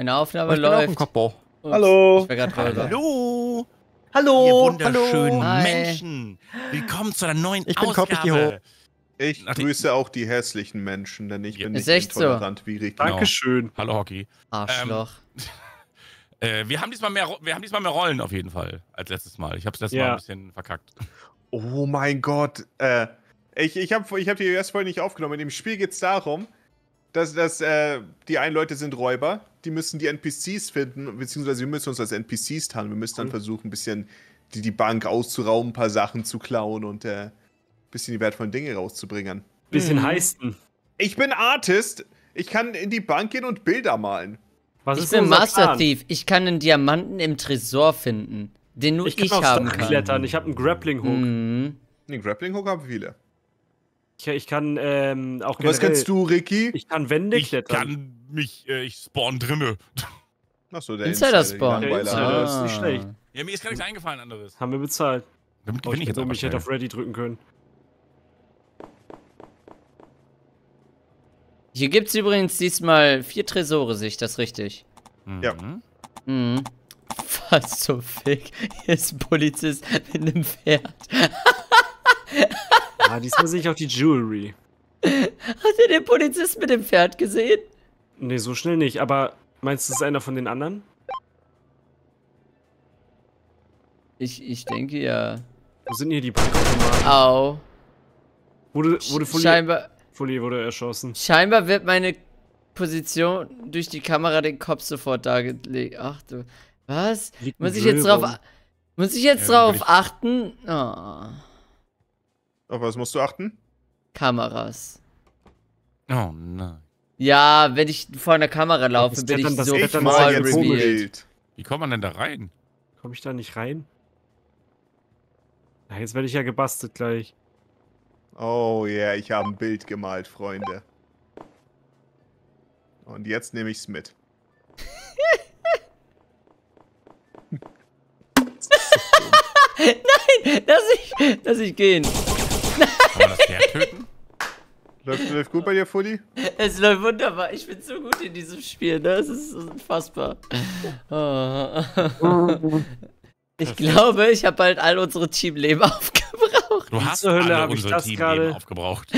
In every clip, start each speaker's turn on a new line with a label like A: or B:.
A: Eine Aufnahme
B: Ich bin auch ein
A: läuft.
B: Kapo.
A: Ups,
C: Hallo.
D: Hallo!
B: Hallo,
D: ihr wunderschönen
A: Hi.
D: Menschen! Willkommen zu einer neuen
B: Ich bin
D: Ausgabe.
C: Ich grüße auch die hässlichen Menschen, denn ich
D: Ja.
C: bin nicht
A: echt so.
C: intolerant wie Ricky.
D: Genau.
E: Dankeschön.
D: Hallo Hockey.
A: Arschloch.
D: Äh, wir, haben diesmal mehr, wir haben diesmal mehr Rollen auf jeden Fall als letztes Mal. Ich habe es letztes
E: Ja.
D: Mal ein bisschen verkackt.
C: Oh mein Gott. Äh, ich ich habe ich hab die erst vorhin nicht aufgenommen. In dem Spiel geht es darum, dass, dass äh, die einen Leute sind Räuber, die müssen die NPCs finden, beziehungsweise wir müssen uns als NPCs tarnen. Wir müssen dann versuchen, ein bisschen die, die Bank auszurauben, ein paar Sachen zu klauen und äh, ein bisschen die wertvollen Dinge rauszubringen.
E: Bisschen
A: Mhm.
E: heisten.
C: Ich bin Artist. Ich kann in die Bank gehen und Bilder malen.
E: Was
A: ich
E: ist
A: bin Master
E: Plan?
A: Thief. Ich kann einen Diamanten im Tresor finden, den nur
E: Ich
A: ich,
E: kann aufs
A: haben kann.
E: klettern. Ich habe einen Grappling Hook.
A: Mhm.
C: Den Grappling Hook haben viele.
E: Ich, ich kann ähm, auch
C: Und was
E: generell-
C: kannst du, Ricky?
E: Ich kann Wände
D: Ich
E: klettern.
D: kann mich, äh, ich spawn drinne.
C: Achso, der
A: Insider Spawn.
C: die
E: Der
C: Langweiler.
E: Insider. das ist nicht schlecht.
D: Ja, mir ist gar nichts eingefallen anderes.
E: Haben wir bezahlt.
D: Damit
E: Oh, ich,
D: ich jetzt
E: dumm,
D: einfach
E: ich hätte auf Ready drücken können.
A: Hier gibt's übrigens diesmal vier Tresore, sehe ich das richtig?
C: Ja.
D: Mhm.
A: Mhm. Was zum Fick? Hier ist ein Polizist mit einem Pferd.
E: Ah, diesmal sehe ich auch die Jewelry.
A: Hat ihr den Polizist mit dem Pferd gesehen?
E: Nee, so schnell nicht. Aber meinst du, das ist einer von den anderen?
A: Ich, ich denke ja.
E: Wo sind hier die Bankautomaten?
A: Au.
E: Wurde, wurde Folie,
A: Scheinbar,
E: Folie wurde erschossen.
A: scheinbar wird meine Position durch die Kamera den Kopf sofort dargelegt. Ach du. Was?
E: Liegt
A: Muss ich jetzt drauf. Muss ich jetzt
D: Ja,
A: drauf achten? Oh.
C: Auf was musst du achten?
A: Kameras.
D: Oh nein.
A: Ja, wenn ich vor einer Kamera laufe,
E: das
A: bin ich
E: Klettern,
A: so
C: Ich
E: komisch.
C: Bild.
D: Wie kommt man denn da rein?
E: Komme ich da nicht rein? Na, jetzt werde ich ja gebastelt gleich.
C: Oh yeah, ich habe ein Bild gemalt, Freunde. Und jetzt nehme ich's mit.
A: Lass ich, lass ich gehen.
D: Kann man das Pferd töten?
C: Läuft, läuft gut bei dir, Fully?
A: Es läuft wunderbar. Ich bin so gut in diesem Spiel. Das ist unfassbar. Oh. Ich glaube, ich habe bald all unsere Teamleben aufgebraucht.
D: Du hast
E: Hölle
D: alle
E: ich
D: unsere
E: das
D: Teamleben
E: gerade-
D: aufgebraucht.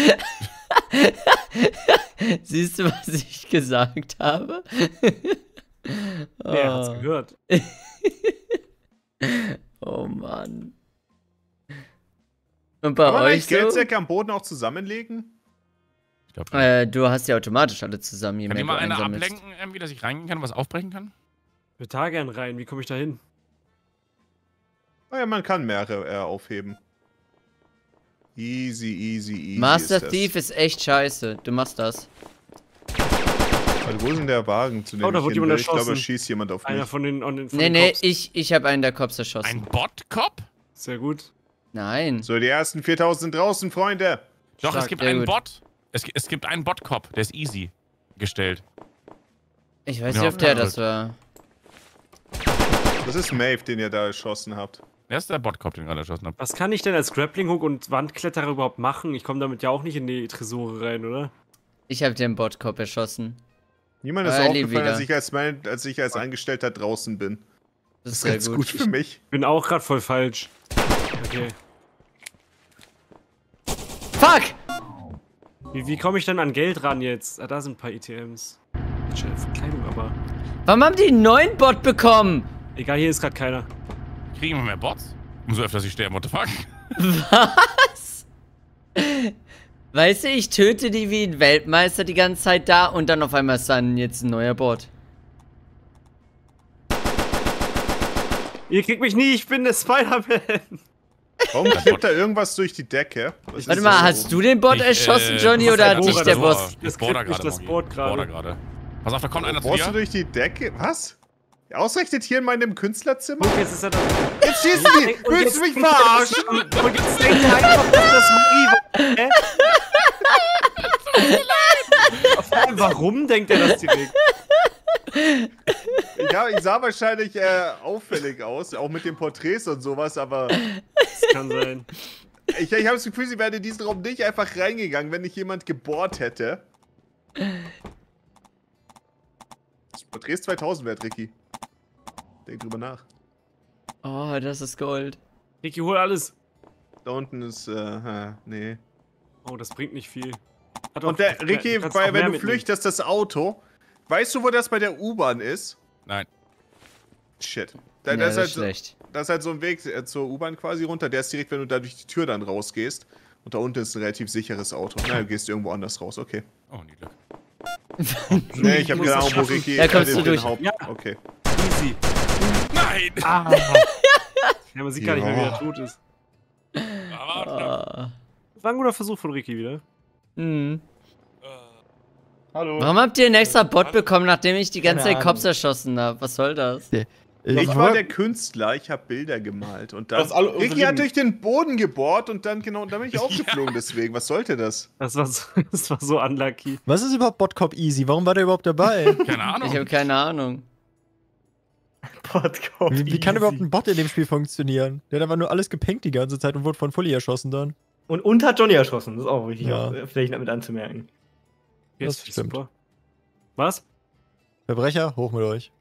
A: Siehst du, was ich gesagt habe?
E: Wer hat's
A: oh.
E: gehört?
A: oh Mann. Und bei
C: Kann man
A: euch so?
C: Geldsäcke am Boden auch zusammenlegen?
D: Ich glaub,
A: Äh, du hast ja automatisch alle zusammen, je
D: kann
A: mehr
D: die mal einer ablenken, irgendwie, dass ich reingehen kann, und was aufbrechen kann?
E: Ich würde da gern rein. Wie komme ich da hin?
C: Naja, man kann mehrere äh, aufheben. Easy, easy, easy.
A: Master
C: ist das.
A: Thief ist echt scheiße. Du machst das.
C: Also, wo ist denn der Wagen, zu dem
E: Oh, da
C: ich
E: wurde jemand
C: will? Ich glaube,
E: erschossen.
C: schießt jemand auf
E: Einer
C: mich.
E: von den, on den von
A: Nee,
E: den
A: nee,
E: Cops.
A: ich, ich habe einen der Cops erschossen.
D: Ein Bot-Cop?
E: Sehr gut.
A: Nein.
C: So, die ersten 4000 sind draußen, Freunde.
D: Doch,
A: Stark,
D: es gibt einen
A: gut.
D: Bot. Es, es gibt einen Bot-Cop, der ist easy gestellt.
A: Ich weiß
D: Ja,
A: nicht, ob der das war.
C: Das ist Maeve, den ihr da erschossen habt.
D: Wer ist der Bot-Cop, den ich gerade erschossen habe?
E: Was kann ich denn als Grappling Hook und Wandkletterer überhaupt machen? Ich komme damit ja auch nicht in die Tresore rein, oder?
A: Ich habe den Bot-Cop erschossen.
C: Niemand ist aufgefallen, als ich als, mein, als ich als Angestellter draußen bin.
A: Das ist
C: Das ist
A: sehr
C: ganz
A: gut.
C: gut für mich.
E: Bin auch gerade voll falsch. Okay.
A: Fuck!
E: Wie, wie komme ich denn an Geld ran jetzt? Ah, da sind ein paar ETMs. Verkleidung, aber.
A: Warum haben die einen neuen Bot bekommen?
E: Egal, hier ist gerade keiner.
D: Kriegen wir mehr Bots? Umso öfter sie sterben, what the fuck?
A: Was? Weißt du, ich töte die wie ein Weltmeister die ganze Zeit da und dann auf einmal ist dann jetzt ein neuer Bot.
E: Ihr kriegt mich nie, ich bin der Spider-Man.
C: Warum klippt da irgendwas durch die Decke? Was
A: Warte mal, hast
C: oben?
A: du den Bot
D: Ich,
A: erschossen,
D: äh,
A: Johnny, oder
D: hat
A: dich der? Boss?
E: Das
D: Ich bohr da
E: kriegt mich
D: gerade,
E: das. Board gerade.
D: Pass auf, da kommt einer zu
C: Bohrst du
D: dir.
C: durch die Decke? Was? Ausgerechnet hier in meinem Künstlerzimmer?
E: Guck, jetzt ist er da.
C: Jetzt schießen die!
E: Und
C: Willst
E: jetzt
C: du mich
E: denkt er,
C: verarschen?
E: das- Und jetzt denkt er einfach, dass das Marie war. Hä? Vor allem, warum denkt er das direkt?
C: Ja, ich sah wahrscheinlich äh, auffällig aus, auch mit den Porträts und sowas, aber
E: kann sein.
C: ich, ich habe das Gefühl, sie wären in diesen Raum nicht einfach reingegangen, wenn nicht jemand gebohrt hätte. Porträts 2000 wert, Ricky. Denk drüber nach.
A: Oh, das ist Gold.
E: Ricky, hol alles.
C: Da unten ist, äh, nee.
E: Oh, das bringt nicht viel. Hat
C: Und der, Ricky,
E: auch
C: wenn du flüchtest, das Auto. Weißt du, wo das bei der U-Bahn ist?
D: Nein.
C: Shit. Da,
A: Ja,
C: das, ist halt
A: schlecht.
C: das ist halt so ein Weg äh, zur U-Bahn quasi runter. Der ist direkt, wenn du da durch die Tür dann rausgehst. Und da unten ist ein relativ sicheres Auto. Na, du gehst irgendwo anders raus, okay.
D: Oh, nie Glück.
C: Nee, ich habe
E: muss
C: keine
E: es
C: Ahnung, wo
E: schaffen.
C: Ricky
A: Da kommst du durch.
C: Haupt-
E: Ja.
C: Okay.
E: Easy.
D: Nein!
E: Ah. ja, man sieht gar nicht mehr, wie er tot ist.
A: Ah.
E: Das war ein guter Versuch von Ricky wieder.
A: Hm.
D: äh,
C: Hallo.
A: Warum habt ihr einen extra Bot bekommen, nachdem ich die ganze Zeit Cops erschossen habe? Was soll das?
C: Ich war der Künstler, ich habe Bilder gemalt. Und dann.
B: Das ist alle
C: Ricky hat durch den Boden gebohrt und dann, genau, und dann bin ich aufgeflogen deswegen. Was sollte das?
E: Das war so, das war so unlucky.
F: Was ist überhaupt Botcop Easy? Warum war der überhaupt dabei?
D: keine Ahnung.
A: Ich habe keine Ahnung.
B: Podcast.
F: wie, wie kann überhaupt ein Bot in dem Spiel funktionieren? Der hat einfach nur alles gepinkt die ganze Zeit und wurde von Fully erschossen dann.
B: Und, und hat Johnny erschossen. Das ist auch wichtig,
F: Ja.
B: auch, äh, vielleicht mit anzumerken.
F: Das
E: Jetzt
F: stimmt.
E: super. Was?
F: Verbrecher, hoch mit euch.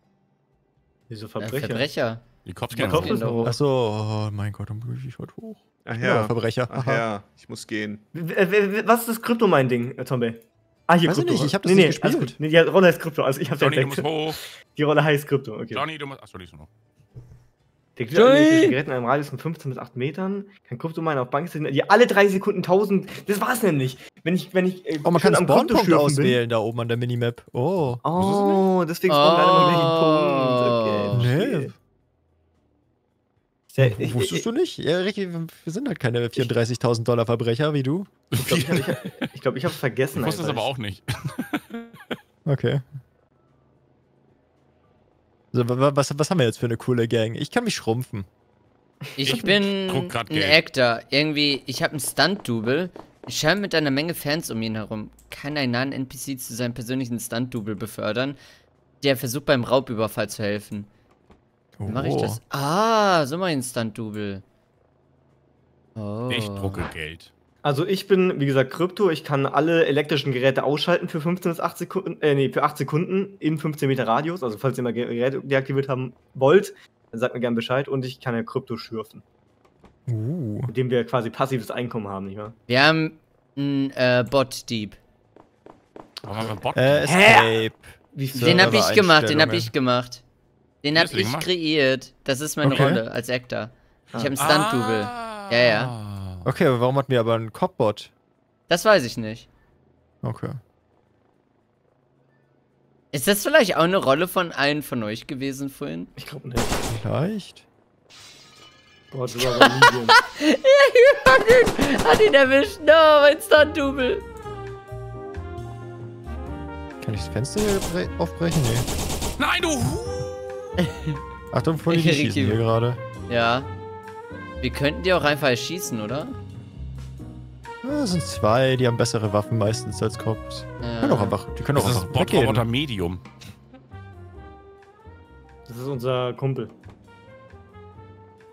B: Wieso
A: Äh,
B: Verbrecher?
A: Verbrecher.
D: Die Cops
B: Der
D: kennen
B: Kopf
D: uns.
B: ist hoch.
F: Achso, oh mein Gott, dann muss ich heute hoch.
C: Ach
F: Ja,
C: ja.
F: Verbrecher.
C: Ach ja, ich muss gehen.
B: Was ist das Krypto-Mein-Ding, äh, Tombe? Ah, hier
F: Weiß ich
B: Krypto.
F: nicht, ich hab das
B: nee,
F: nicht
B: nee,
F: gespielt.
B: gut. Nee, die Rolle heißt Krypto. Also ich hab's
D: Johnny, du musst hoch.
B: Die Rolle heißt Krypto, okay.
D: Johnny, du musst. Achso, die ist noch.
B: Der in einem Radius von 15 bis 8 Metern kann Kryptominer auf Bank die alle drei Sekunden 1000. Das war's nämlich. Wenn ich, wenn ich. äh,
F: Oh, man kann
B: am Kryptoschürfen
F: auswählen da oben an der Minimap. Oh.
B: Bin. Oh, deswegen spawnen wir alle
A: Oh.
B: am gleichen Punkt. Okay.
F: Nee.
B: Sehr- ich-
F: Wusstest
B: ich-
F: du nicht? Ja, Ricky, wir sind halt keine 34.000 Dollar Verbrecher wie du.
B: Ich glaube, ich, hab- ich, hab- ich, glaub, ich hab's vergessen.
D: Ich wusste es aber auch nicht.
F: Okay. So, wa- wa- was, was haben wir jetzt für eine coole Gang? Ich kann mich schrumpfen.
A: Ich bin ein
D: Geld.
A: Actor. Irgendwie, ich habe einen Stunt-Double. Ich scheine mit einer Menge Fans um ihn herum. Kann ein nahen NPC zu seinem persönlichen Stunt-Double befördern, der versucht beim Raubüberfall zu helfen.
F: Oh.
A: Wie mache ich das? Ah, so mache ich einen Stunt-Double. Oh.
D: Ich drucke Geld.
B: Also ich bin, wie gesagt, Krypto. Ich kann alle elektrischen Geräte ausschalten für 15 bis 8 Sekunden, äh, nee, für 8 Sekunden in 15 Meter Radius. Also falls ihr mal Ge- Geräte deaktiviert haben wollt, dann sagt mir gerne Bescheid. Und ich kann ja Krypto schürfen,
F: Uh.
B: mit dem wir quasi passives Einkommen haben, nicht wahr?
A: Wir haben einen äh, Bot-Dieb.
D: Warum haben wir Bot?
F: Äh, Escape.
B: Wie viel?
A: Den habe ich gemacht, den habe
F: Servereinstellungen.
A: ich gemacht. Den
D: den
A: ich
D: gemacht?
A: kreiert. Das ist meine
F: Okay.
A: Rolle als Actor. Ich
B: Ah.
A: habe einen Stunt-Double.
D: Ah.
A: Ja, ja.
F: Okay, aber warum hatten wir aber einen Copbot?
A: Das weiß ich nicht.
F: Okay.
A: Ist das vielleicht auch eine Rolle von einem von euch gewesen vorhin?
B: Ich glaube nicht.
F: Vielleicht.
B: Boah, war aber Medium.
A: Hat ihn erwischt. No, mein Stunt-Double.
F: Kann ich das Fenster hier bre- aufbrechen? Nee.
D: Nein, du!
F: Achtung, die
A: Ricky.
F: schießen hier gerade.
A: Ja. Wir könnten die auch einfach erschießen, oder?
F: Ja, das sind zwei, die haben bessere Waffen meistens als Cops. Die
A: Ja.
F: können auch einfach, die können
D: Das
F: auch
D: ist
F: einfach weggehen.
D: Medium.
B: Das ist unser Kumpel.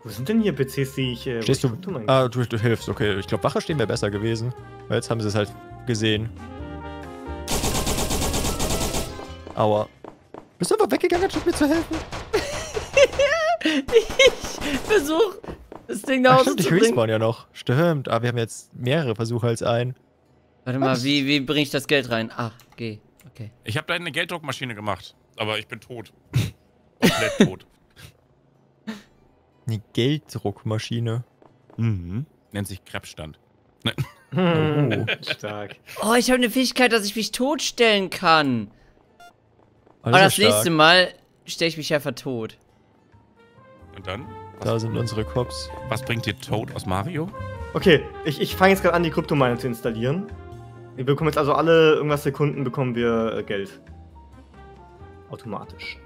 B: Wo sind denn hier PCs, die ich. Äh,
F: Stehst du?
B: Mein-
F: Ah, du, du hilfst, okay. Ich glaube, Wache stehen wäre besser gewesen. Weil jetzt haben sie es halt gesehen. Aua. Bist du einfach weggegangen, anstatt mir zu helfen?
A: Ich versuch, das Ding Hause
F: stimmt, ich respawn ja noch. Stimmt, aber wir haben jetzt mehrere Versuche als ein.
A: Warte mal, wie, wie bringe ich das Geld rein? Ah, geh. Okay.
D: Ich habe da eine Gelddruckmaschine gemacht, aber ich bin tot. Komplett tot.
F: Eine Gelddruckmaschine.
D: Mhm. Nennt sich Krebsstand.
B: Hm, Stark.
A: Oh, ich habe eine Fähigkeit, dass ich mich totstellen kann. Aber
F: Also
A: das
F: stark.
A: nächste Mal stelle ich mich einfach tot.
D: Und dann?
F: Da sind unsere Cops.
D: Was bringt dir Toad aus Mario?
B: Okay, ich, ich fange jetzt gerade an, die Kryptomine zu installieren. Wir bekommen jetzt also alle irgendwas Sekunden bekommen wir äh, Geld. Automatisch.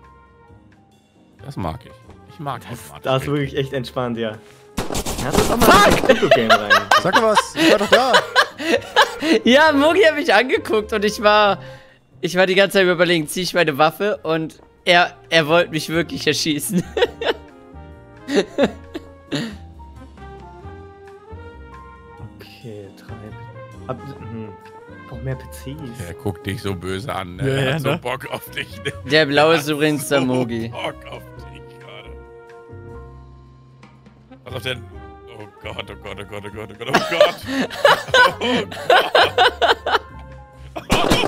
D: Das mag ich. Ich mag
B: Das, das ist wirklich echt entspannt, ja. Ein Krypto-Game rein.
F: Sag mal was, ich war doch da.
A: Ja, Mugi hat mich angeguckt und ich war. Ich war die ganze Zeit überlegen, ziehe ich meine Waffe und er, er wollte mich wirklich erschießen.
B: Okay, drei. Ab, hm. brauche mehr PCs.
D: Der guckt dich so böse an. Ne?
F: Ja,
D: er
F: ja,
D: hat so
F: ne?
D: Bock auf dich. Ne?
A: Der blaue
D: Er
A: ist
D: hat
A: übrigens
D: so
A: der Mogi.
D: Bock auf dich gerade. Was auf den. Oh Gott, oh Gott, oh Gott, oh Gott, oh Gott, oh Gott. oh Gott.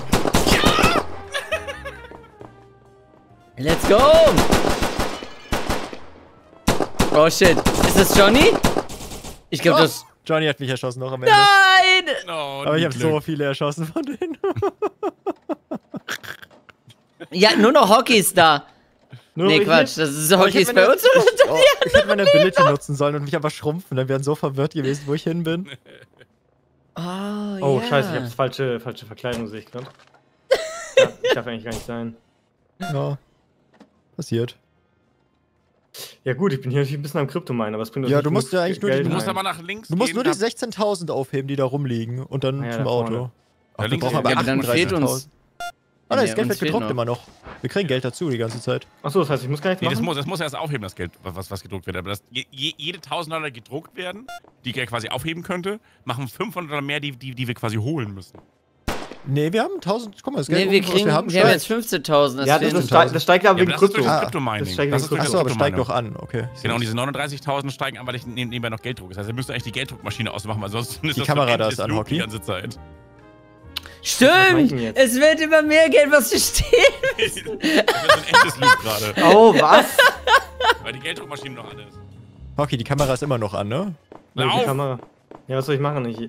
A: Let's go! Oh shit. Ist das Johnny? Ich glaube,
F: Oh,
A: das.
F: Johnny hat mich erschossen noch am Ende.
A: Nein!
D: Oh,
F: Aber ich habe so viele erschossen von denen.
A: Ja, nur noch Hockey ist da.
B: Nur
A: Nee, Quatsch. Das ist Hockey ist bei uns.
F: Oh, ich hätte meine Ability nutzen sollen und mich einfach schrumpfen. Dann wären so verwirrt gewesen, wo ich hin bin.
A: Oh,
B: Oh,
A: ja.
B: scheiße, ich habe falsche, falsche Verkleidung, sehe ich gerade. ja, ich darf eigentlich gar nicht sein.
F: Ja. Passiert.
B: Ja gut, ich bin hier natürlich ein bisschen am Kryptomine, aber es bringt doch
F: Ja,
B: nicht
F: du musst ja eigentlich nur die-
D: Du musst aber nach links
F: Du musst
D: gehen.
F: nur die
D: da-
F: 16.000 aufheben, die da rumliegen und dann
B: Ah ja,
F: zum Auto. Ach, wir brauchen aber
A: Ja, aber dann fehlt
F: 38.000.
A: uns.
F: Ah, nein,
A: Ja,
F: das Geld
A: uns
F: wird gedruckt
A: noch.
F: immer noch. Wir kriegen Geld dazu die ganze Zeit.
B: Achso, das heißt, ich muss gar nichts
D: Nee, das
B: machen?
D: muss, das muss erst aufheben, das Geld, was, was gedruckt wird. Aber das, je, je- jede 1000 Dollar die gedruckt werden, die er quasi aufheben könnte, machen 500 Dollar mehr, die, die, die wir quasi holen müssen.
F: Nee, wir haben 1000. Guck mal, das Geld,
A: Nee, wir
F: was
A: kriegen.
F: wir haben,
A: Wir haben jetzt 15.000. Das
B: ja, das,
A: fehlen.
B: das, steigt, aber
D: Ja,
B: wegen
D: ist durch
B: Krypto.
D: das Kryptomining.
B: das steigt
D: Das ist durch
B: wegen
D: das
F: Achso, aber steigt
D: Kryptomining.
F: noch an. Okay. ich
D: Genau, und diese 39.000 steigen an, weil ich ne- nebenbei noch Geld drucke. Das heißt, wir müssen eigentlich die Gelddruckmaschine ausmachen, weil sonst ist
F: Die
D: das
F: Kamera da ist an, Hockey.
D: Die ganze Zeit.
A: Stimmt! Es wird immer mehr Geld, was hier steht.
D: das ist ein echtes Loop gerade,
B: Oh, was?
D: weil die Gelddruckmaschine noch an ist.
F: Hockey, die Kamera ist immer noch an, ne?
B: Ja, die
D: Lauf!
B: Kamera. Ja, was soll ich machen? Ich,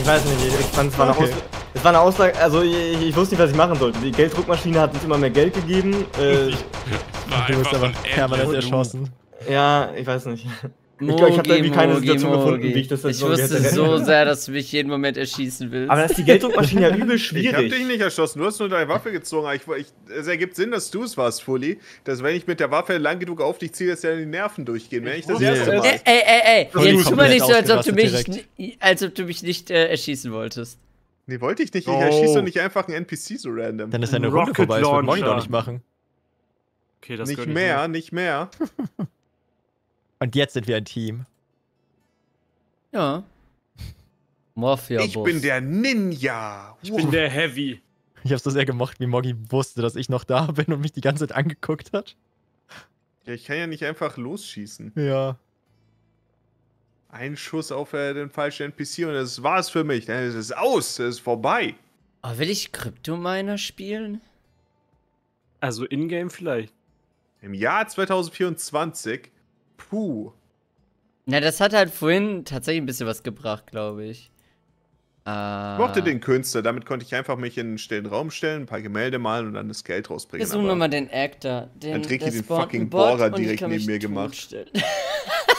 B: ich weiß nicht, ich, ich fand, es war, eine
F: Okay.
B: Aus, es war eine Aussage, also ich, ich wusste nicht, was ich machen sollte. Die Gelddruckmaschine hat uns immer mehr Geld gegeben. Äh,
D: War
F: Du
D: einfach
F: bist aber permanent erschossen.
B: ja, ich weiß nicht. Ich glaub, ich hab da irgendwie keine Situation gefunden, wie ich das jetzt
A: Ich
B: so
A: wusste so sehr, dass du mich jeden Moment erschießen willst.
B: Aber das ist die Gelddruckmaschine ja übel
C: Ich hab dich
B: schwierig.
C: nicht erschossen, du hast nur deine Waffe gezogen. Ich, ich, es ergibt Sinn, dass du es warst, Fully. Dass wenn ich mit der Waffe lang genug auf dich ziehe, dass ja die Nerven durchgehen. Wenn ich das
E: Ja.
C: erste
A: Ey,
C: Mal.
A: ey, ey, ey,
F: Voll
A: jetzt tu mal nicht so, als ob du mich, als ob du mich nicht äh, erschießen wolltest.
C: Nee, wollte ich nicht. Ich
E: Oh.
C: erschieße doch nicht einfach einen NPC so random.
F: Dann ist eine
E: Rocket
F: Runde vorbei, das wird Molly doch nicht machen.
E: Okay, das
C: nicht mehr, nicht mehr.
F: Und jetzt sind wir ein Team.
A: Ja. Morphia
C: ich bin der Ninja.
E: Ich bin der Heavy.
F: Ich habe so sehr gemocht, wie Moggy wusste, dass ich noch da bin und mich die ganze Zeit angeguckt hat.
C: Ja, ich kann ja nicht einfach losschießen.
F: Ja.
C: Ein Schuss auf äh, den falschen NPC und das war's für mich. Es ist aus, es ist vorbei.
A: Oh, will ich Kryptominer spielen?
E: Also in-game vielleicht.
C: Im Jahr 2024. Puh.
A: Na, das hat halt vorhin tatsächlich ein bisschen was gebracht, glaube ich. Äh,
C: Ich mochte den Künstler, damit konnte ich einfach mich in einen stillen Raum stellen, ein paar Gemälde malen und dann das Geld rausbringen.
A: Wir suchen
C: aber-
A: nochmal den Actor. Den,
C: Hat Ricky
A: der
C: den fucking Bohrer
A: ich
C: direkt neben mir gemacht.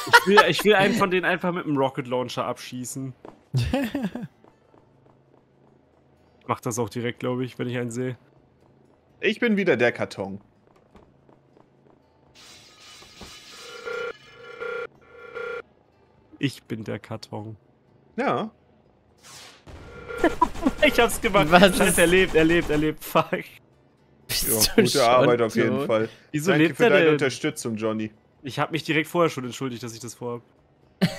E: Ich will, ich will einen von denen einfach mit einem Rocket Launcher abschießen. Ich mach das auch direkt, glaube ich, wenn ich einen sehe.
C: Ich bin wieder der Karton.
E: Ich bin der Karton.
C: Ja.
E: Ich hab's gemacht.
A: Was
E: Scheiße, er lebt, er lebt, er lebt. Fuck.
A: Bist
C: ja
A: du
C: gute
A: schon
C: Arbeit auf jeden
A: tot?
C: Fall.
E: Wieso
C: Danke
E: lebt
C: für
E: er
C: deine
E: denn?
C: Unterstützung, Johnny.
E: Ich habe mich direkt vorher schon entschuldigt, dass ich das vorhab.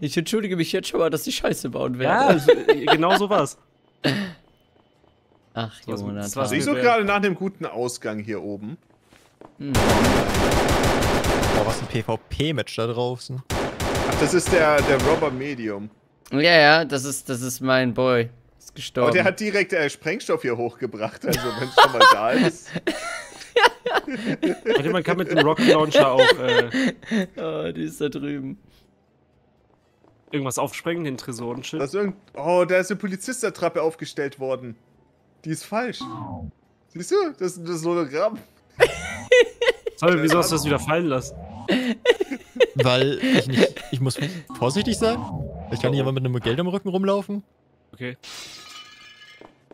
A: Ich entschuldige mich jetzt schon mal, dass ich Scheiße bauen
E: Ja,
A: werde.
E: also, äh, genau so war's.
A: Ach,
E: Das war's- das
C: Ich
E: wert.
C: gerade nach einem guten Ausgang hier oben.
A: Hm.
F: Boah, was ein PvP-Match da draußen.
C: Das ist der, der Robber Medium.
A: Ja, ja, das ist, das ist mein Boy. Ist gestorben.
C: Aber der hat direkt äh, Sprengstoff hier hochgebracht, also wenn es schon mal da ist.
E: Warte, man kann mit dem Rocket Launcher auch äh,
A: oh, die ist da drüben.
E: irgendwas aufsprengen, den Tresor und shit.
C: Das ist irgend oh, da ist eine Polizistertrappe aufgestellt worden. Die ist falsch. Siehst du? Das ist das Hologramm.
E: Sorry, wieso hast du das wieder fallen lassen?
F: Weil ich nicht. Ich muss vorsichtig sein. Ich kann nicht immer mit einem Geld am Rücken rumlaufen.
E: Okay.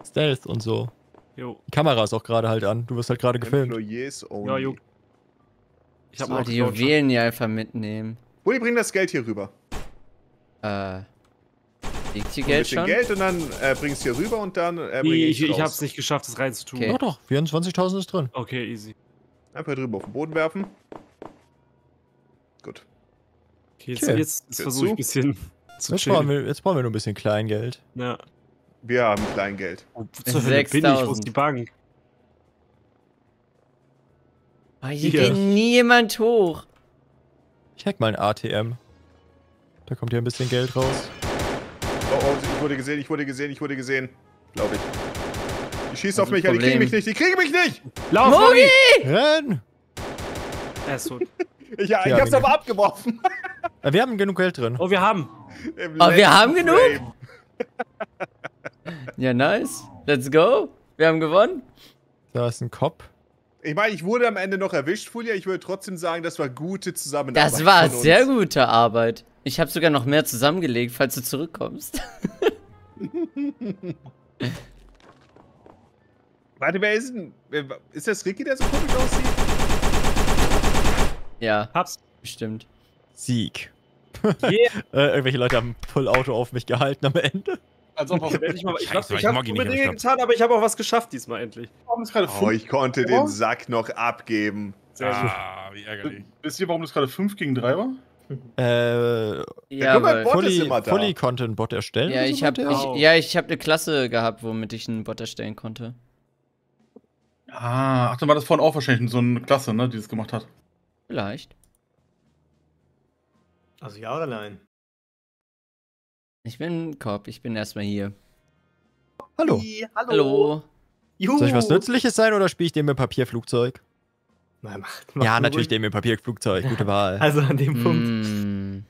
F: Stealth und so.
E: Jo.
F: Die Kamera ist auch gerade halt an. Du wirst halt gerade gefilmt.
E: Ja, jo. Ich hab einen
A: die. Juwelen hier einfach mitnehmen.
C: Uli, bring das Geld hier rüber.
A: Äh. Liegt hier Geld schon?
C: Geld und dann äh, bringst hier rüber und dann äh,
E: Nee,
C: ich
E: ich, ich hab's nicht geschafft, das reinzutun.
A: Okay.
F: Doch, doch. 24.000 ist drin.
E: Okay, easy.
C: Einfach drüber auf den Boden werfen.
E: Okay, jetzt,
F: Okay.
E: jetzt, jetzt versuche ich
C: zu.
E: ein bisschen. Zu
F: Jetzt brauchen, wir, jetzt brauchen wir nur ein bisschen Kleingeld.
E: Ja.
C: Wir haben Kleingeld.
E: Zur Hölle bin ich? Wo ist die Bank?
A: Oh, hier
E: Hier.
A: geht niemand hoch.
F: Ich hack mal ein ATM. Da kommt hier ein bisschen Geld raus.
C: Oh, oh, ich wurde gesehen, ich wurde gesehen, ich wurde gesehen. Glaube ich. Die schießen auf mich, ja, die kriegen mich nicht, die kriegen mich nicht!
E: Lauf,
A: Mogi!
F: Renn!
E: Er ist tot.
C: Ich, ich
F: Ja,
C: hab's aber abgeworfen.
F: Äh, Wir haben genug Geld drin.
E: Oh, wir haben.
A: Oh, wir haben genug? Ja, nice. Let's go. Wir haben gewonnen.
F: Da ist ein Cop.
C: Ich meine, ich wurde am Ende noch erwischt, Fulia. Ich würde trotzdem sagen, das war gute Zusammenarbeit.
A: Das war
C: von uns.
A: sehr gute Arbeit. Ich habe sogar noch mehr zusammengelegt, falls du zurückkommst.
C: Warte, wer ist denn. Ist das Ricky, der so komisch aussieht?
A: ja,
E: Hab's.
A: bestimmt.
F: Sieg.
E: Yeah.
F: Äh, irgendwelche Leute haben Full Auto auf mich gehalten am Ende.
E: Als ob auch endlich mal. Ich,
D: Scheiße,
E: hab- ich
D: ich
E: habe Dinge getan, aber ich habe auch was geschafft diesmal endlich.
C: Oh, ich konnte den Sack noch abgeben.
E: Sehr.
D: Ah, wie ärgerlich.
G: Wisst ihr, warum das gerade 5 gegen 3 war?
F: Äh,
A: Ja, weil,
F: Fully, konnte einen Bot erstellen.
A: ja, ich habe ich, ja, ich habe eine Klasse gehabt, womit ich einen Bot erstellen konnte.
G: Ah, ach, dann war das vorhin auch wahrscheinlich so eine Klasse, ne, die das gemacht hat.
A: Vielleicht.
B: Also ja oder nein?
A: Ich bin Cop, ich bin erstmal hier.
F: Hallo.
A: Hallo.
B: Juhu.
F: Soll ich was Nützliches sein oder spiele ich den mit Papierflugzeug?
B: Nein, macht, macht
F: Ja, natürlich
B: ruhig.
F: den mit Papierflugzeug. Gute Wahl.
B: Also an dem Punkt.
A: Mm,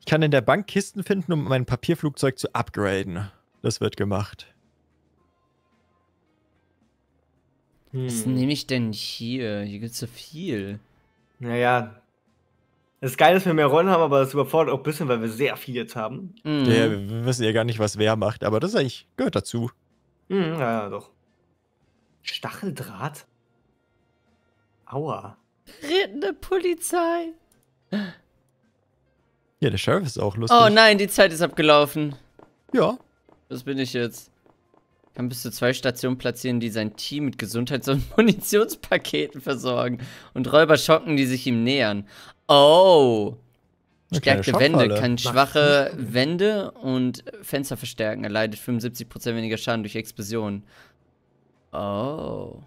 F: Ich kann in der Bank Kisten finden, um mein Papierflugzeug zu upgraden. Das wird gemacht.
A: was
B: Hm.
A: nehme ich denn hier? Hier gibt's so viel.
B: Naja. Es ist geil, dass wir mehr Rollen haben, aber es überfordert auch ein bisschen, weil wir sehr viel jetzt haben.
A: Mm.
F: Ja, wir wissen ja gar nicht, was wer macht, aber das eigentlich, gehört dazu.
B: Hm, ja, ja, doch. Stacheldraht? Aua.
A: Rittende Polizei.
F: Ja, der Sheriff ist auch lustig.
A: Oh nein, die Zeit ist abgelaufen.
F: Ja.
A: Was bin ich jetzt? Kann bis zu zwei Stationen platzieren, die sein Team mit Gesundheits- und Munitionspaketen versorgen. Und Räuber schocken, die sich ihm nähern. Oh. Stärkte Wände kann schwache Wände und Fenster verstärken. Er leidet 75% weniger Schaden durch Explosionen. Oh.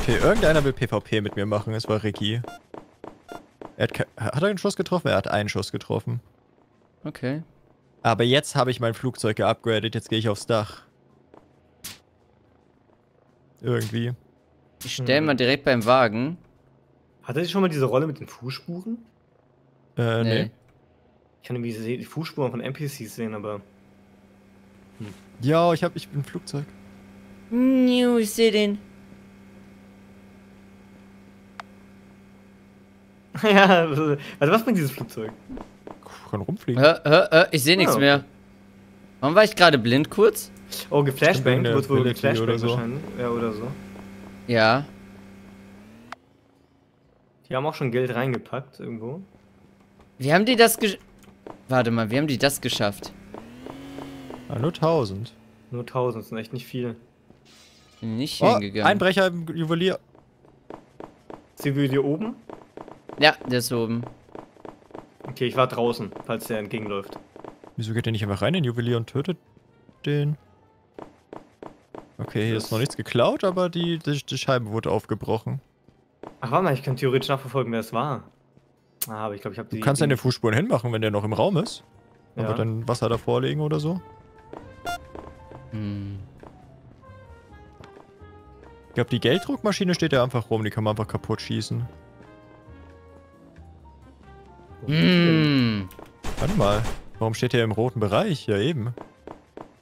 F: Okay, irgendeiner will PvP mit mir machen, es war Ricky. Er hat, ke- hat er einen Schuss getroffen? Er hat einen Schuss getroffen.
A: Okay.
F: Aber jetzt habe ich mein Flugzeug geupgradet, jetzt gehe ich aufs Dach. Irgendwie.
A: Ich stell mal direkt beim Wagen.
B: Hattet ihr schon mal diese Rolle mit den Fußspuren?
F: Äh, nee.
B: Ich kann irgendwie die Fußspuren von NPCs sehen, aber.
F: Ja, ich hab, ich bin ein Flugzeug.
A: Niu, ich seh den.
B: ja, also was bringt dieses Flugzeug?
F: Kann rumfliegen.
A: Hör, hör, hör, ich seh nichts
B: okay.
A: mehr. Warum war ich gerade blind kurz?
B: Oh, geflashbangt, wird wohl geflashbangt
F: oder so.
B: wahrscheinlich. Ja, oder so.
A: Ja.
B: Die haben auch schon Geld reingepackt irgendwo.
A: Wie haben die das gesch... Warte mal, wie haben die das geschafft?
F: Ah, nur 1000.
B: Nur 1000, sind echt nicht viel.
A: Nicht
F: Oh,
A: hingegangen.
F: Einbrecher im Juwelier.
B: Sie will hier oben?
A: Ja, der ist oben.
B: Okay, ich war draußen, falls der entgegenläuft.
F: Wieso geht der nicht einfach rein in den Juwelier und tötet den? Okay, hier ist noch nichts geklaut, aber die, die, die Scheibe wurde aufgebrochen.
B: Ach, warte mal, ich kann theoretisch nachverfolgen, wer es war. Ah, aber ich glaube, ich habe die.
F: Du kannst
B: die,
F: deine Fußspuren hinmachen, wenn der noch im Raum ist.
B: Ja.
F: Aber dann Wasser davor legen oder so.
A: Hm.
F: Ich glaube, die Gelddruckmaschine steht ja einfach rum, die kann man einfach kaputt schießen.
A: Hm.
F: Warte mal, warum steht der im roten Bereich? Ja, eben.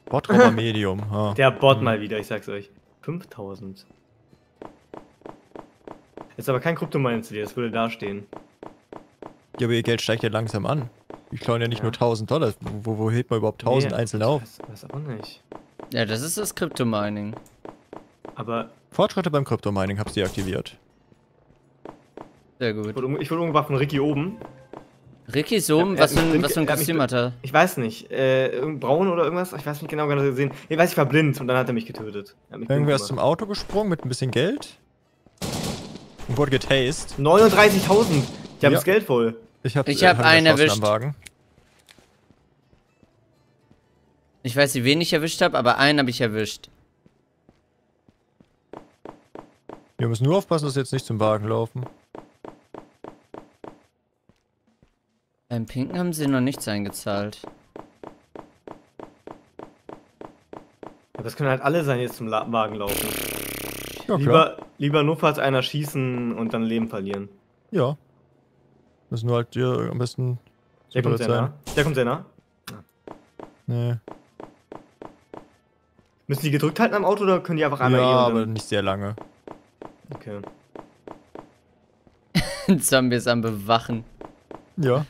F: Botrauber Medium. Ah.
B: Der Bot
F: Hm.
B: mal wieder, ich sag's euch. 5000. Ist aber kein Kryptomin installiert, das würde da stehen.
F: Ja, aber ihr Geld steigt ja langsam an. Die klauen ja nicht
B: Ja.
F: nur 1000 Dollar. Wo, wo hebt man überhaupt 1000
B: Nee,
F: einzeln
B: ich
F: auf?
B: Weiß, weiß auch nicht.
A: Ja, das ist das Crypto-Mining.
B: Aber
F: Fortschritte beim Kryptomining hab's deaktiviert.
A: Sehr
B: ich
A: gut.
B: wurde, ich wurde umgebracht von Ricky oben.
A: Ricky ist oben,
B: Ja,
A: was
B: hat
A: für
B: blind
A: was für ein Kostüm hat er?
B: Ich weiß nicht, äh, braun oder irgendwas? Ich weiß nicht genau, genau gesehen. Ich weiß, ich war blind und dann hat er mich getötet. Er mich
F: Irgendwer ist zum Auto gesprungen mit ein bisschen Geld. Und wurde getased.
B: 39.000! Ich habe
F: Ja.
B: das Geld voll.
F: Ich hab,
A: Ich hab
F: hab
A: einen erwischt.
F: Am Wagen.
A: Ich weiß nicht, wen ich erwischt habe, aber einen habe ich erwischt.
F: Wir müssen nur aufpassen, dass sie jetzt nicht zum Wagen laufen.
A: Beim Pinken haben sie noch nichts eingezahlt.
B: Aber das können halt alle sein, die jetzt zum La Wagen laufen.
F: Ja, klar.
B: Lieber, lieber notfalls einer schießen und dann Leben verlieren.
F: Ja. Müssen nur halt hier am besten.
B: Der kommt sehr
F: sein.
B: nah. Der kommt sehr nah.
F: Nee.
B: Müssen die gedrückt halten am Auto oder können die einfach
F: Ja,
B: einmal eh und
F: aber nicht sehr lange.
B: Okay.
A: Zombies am Bewachen.
F: Ja.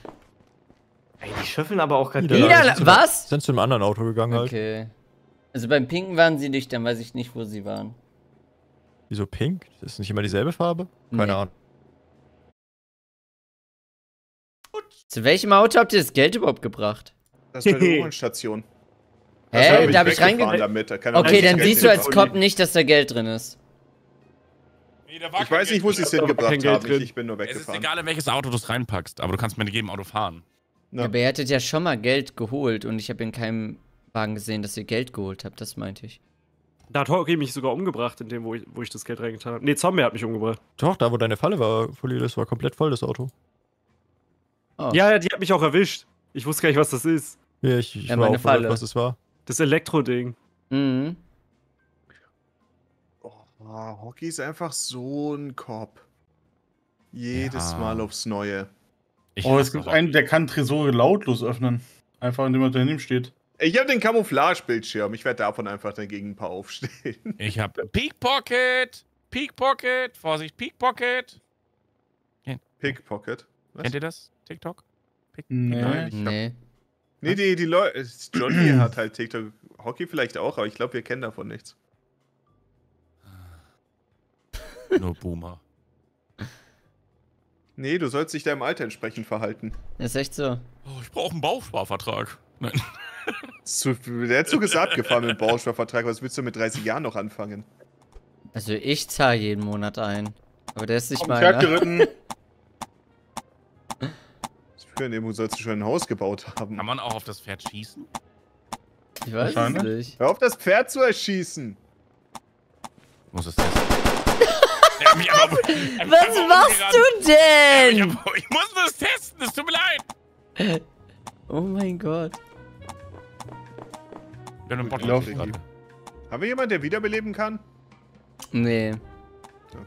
B: Ey, die schöffeln aber auch gerade.
F: Niederlande.
A: Niederla was?
F: Sind zu einem anderen Auto gegangen halt.
A: Okay. Also beim Pinken waren sie nicht, dann weiß ich nicht, wo sie waren.
F: Wieso pink? Das ist nicht immer dieselbe Farbe? Keine
A: Nee.
F: Ahnung.
A: Zu welchem Auto habt ihr das Geld überhaupt gebracht?
C: Das ist bei der U-Bahn-Station.
A: Hä?
C: bin
A: da hab ich
C: weggefahren
A: reinge...
C: damit. Da kann
A: Okay, dann siehst du als. Cop nicht, dass da Geld drin ist.
D: Nee, da war
C: Ich weiß nicht, wo sie es hingebracht haben. Ich,
E: drin.
C: ich bin nur
D: Es ist
C: weggefahren.
D: egal, in welches Auto du es reinpackst, aber du kannst mit jedem Auto fahren.
C: Ja.
A: Aber ihr hättet ja schon mal Geld geholt und ich habe in keinem Wagen gesehen, dass ihr Geld geholt habt. Das meinte ich.
E: Da hat Hockey mich sogar umgebracht, in dem, wo ich, wo ich das Geld reingetan habe. Nee, Zombie hat mich umgebracht.
F: Doch, da wo deine Falle war, Fully, das war komplett voll, das Auto.
A: Oh.
E: Ja, ja, die hat mich auch erwischt. Ich wusste gar nicht, was das ist.
F: Ja, ich, ich
A: Ja,
F: war
A: meine
F: auch verwirrt,
A: Falle.
F: was es war.
E: Das Elektro-Ding.
A: Mhm.
C: Oh, Hockey ist einfach so ein Cop. Jedes
D: Ja.
C: Mal aufs Neue.
D: Ich
G: Oh, es gibt einen, der kann Tresore lautlos öffnen. Einfach indem er daneben steht.
C: Ich habe den Camouflage-Bildschirm. Ich werde davon einfach dagegen ein paar aufstehen.
D: Ich hab Pickpocket! Pickpocket! Vorsicht, Pickpocket!
C: Pickpocket. Was?
D: Kennt ihr das? TikTok? Pick
G: Nee.
C: Nein, ich hab,
A: Nee.
C: nee, die, die Leute. Johnny hat halt TikTok. Hockey vielleicht auch, aber ich glaube, wir kennen davon nichts.
D: Nur Boomer.
C: Nee, du sollst dich deinem Alter entsprechend verhalten.
A: Ist echt so.
D: Oh, ich brauche einen Bausparvertrag. Nein.
C: Zu, der hat so gesagt gefahren mit dem Bausparvertrag. Was willst du mit 30 Jahren noch anfangen?
A: Also ich zahle jeden Monat ein. Aber der ist nicht
G: Auf
A: mal.
G: Pferd geritten.
C: Für ein Demo sollst du schon ein Haus gebaut haben.
D: Kann man auch auf das Pferd schießen?
A: Ich weiß es
G: Wahrscheinlich.
A: nicht.
C: Hör auf, das Pferd zu erschießen.
D: Ich muss es testen. Aber- mich
A: Was
D: einfach
A: machst
D: umgerannt.
A: du denn?
D: aber- Ich muss das testen, es tut mir leid.
A: Oh mein Gott.
D: Wir haben einen Bot
G: Lauf.
D: gerade.
C: Haben wir jemanden, der wiederbeleben kann?
A: Nee.
C: Okay.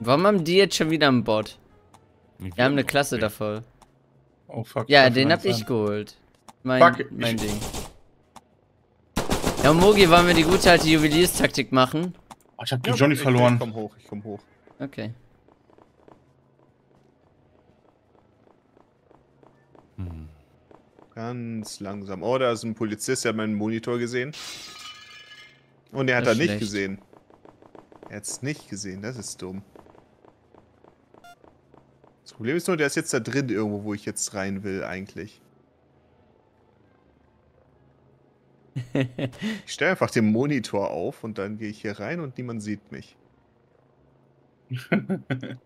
A: Warum haben die jetzt schon wieder einen Bot?
D: Wir
A: Wir haben eine Klasse davor.
G: Oh fuck.
A: Ja, den hab ich
G: sein.
A: geholt. Mein,
G: Fuck,
A: mein
G: ich-
A: Ding. Ja, Mogi, wollen wir die gute alte Juwelierstaktik machen?
G: Oh, ich hab gegen Johnny
C: ich,
G: verloren.
C: Ich komm hoch, ich komm hoch.
A: Okay.
C: Ganz langsam. Oh, da ist ein Polizist, der hat meinen Monitor gesehen. Und er hat
A: Das
C: da nicht
A: schlecht.
C: gesehen. Er hat es nicht gesehen, das ist dumm. Das Problem ist nur, der ist jetzt da drin irgendwo, wo ich jetzt rein will, eigentlich. Ich stelle einfach den Monitor auf und dann gehe ich hier rein und niemand sieht mich.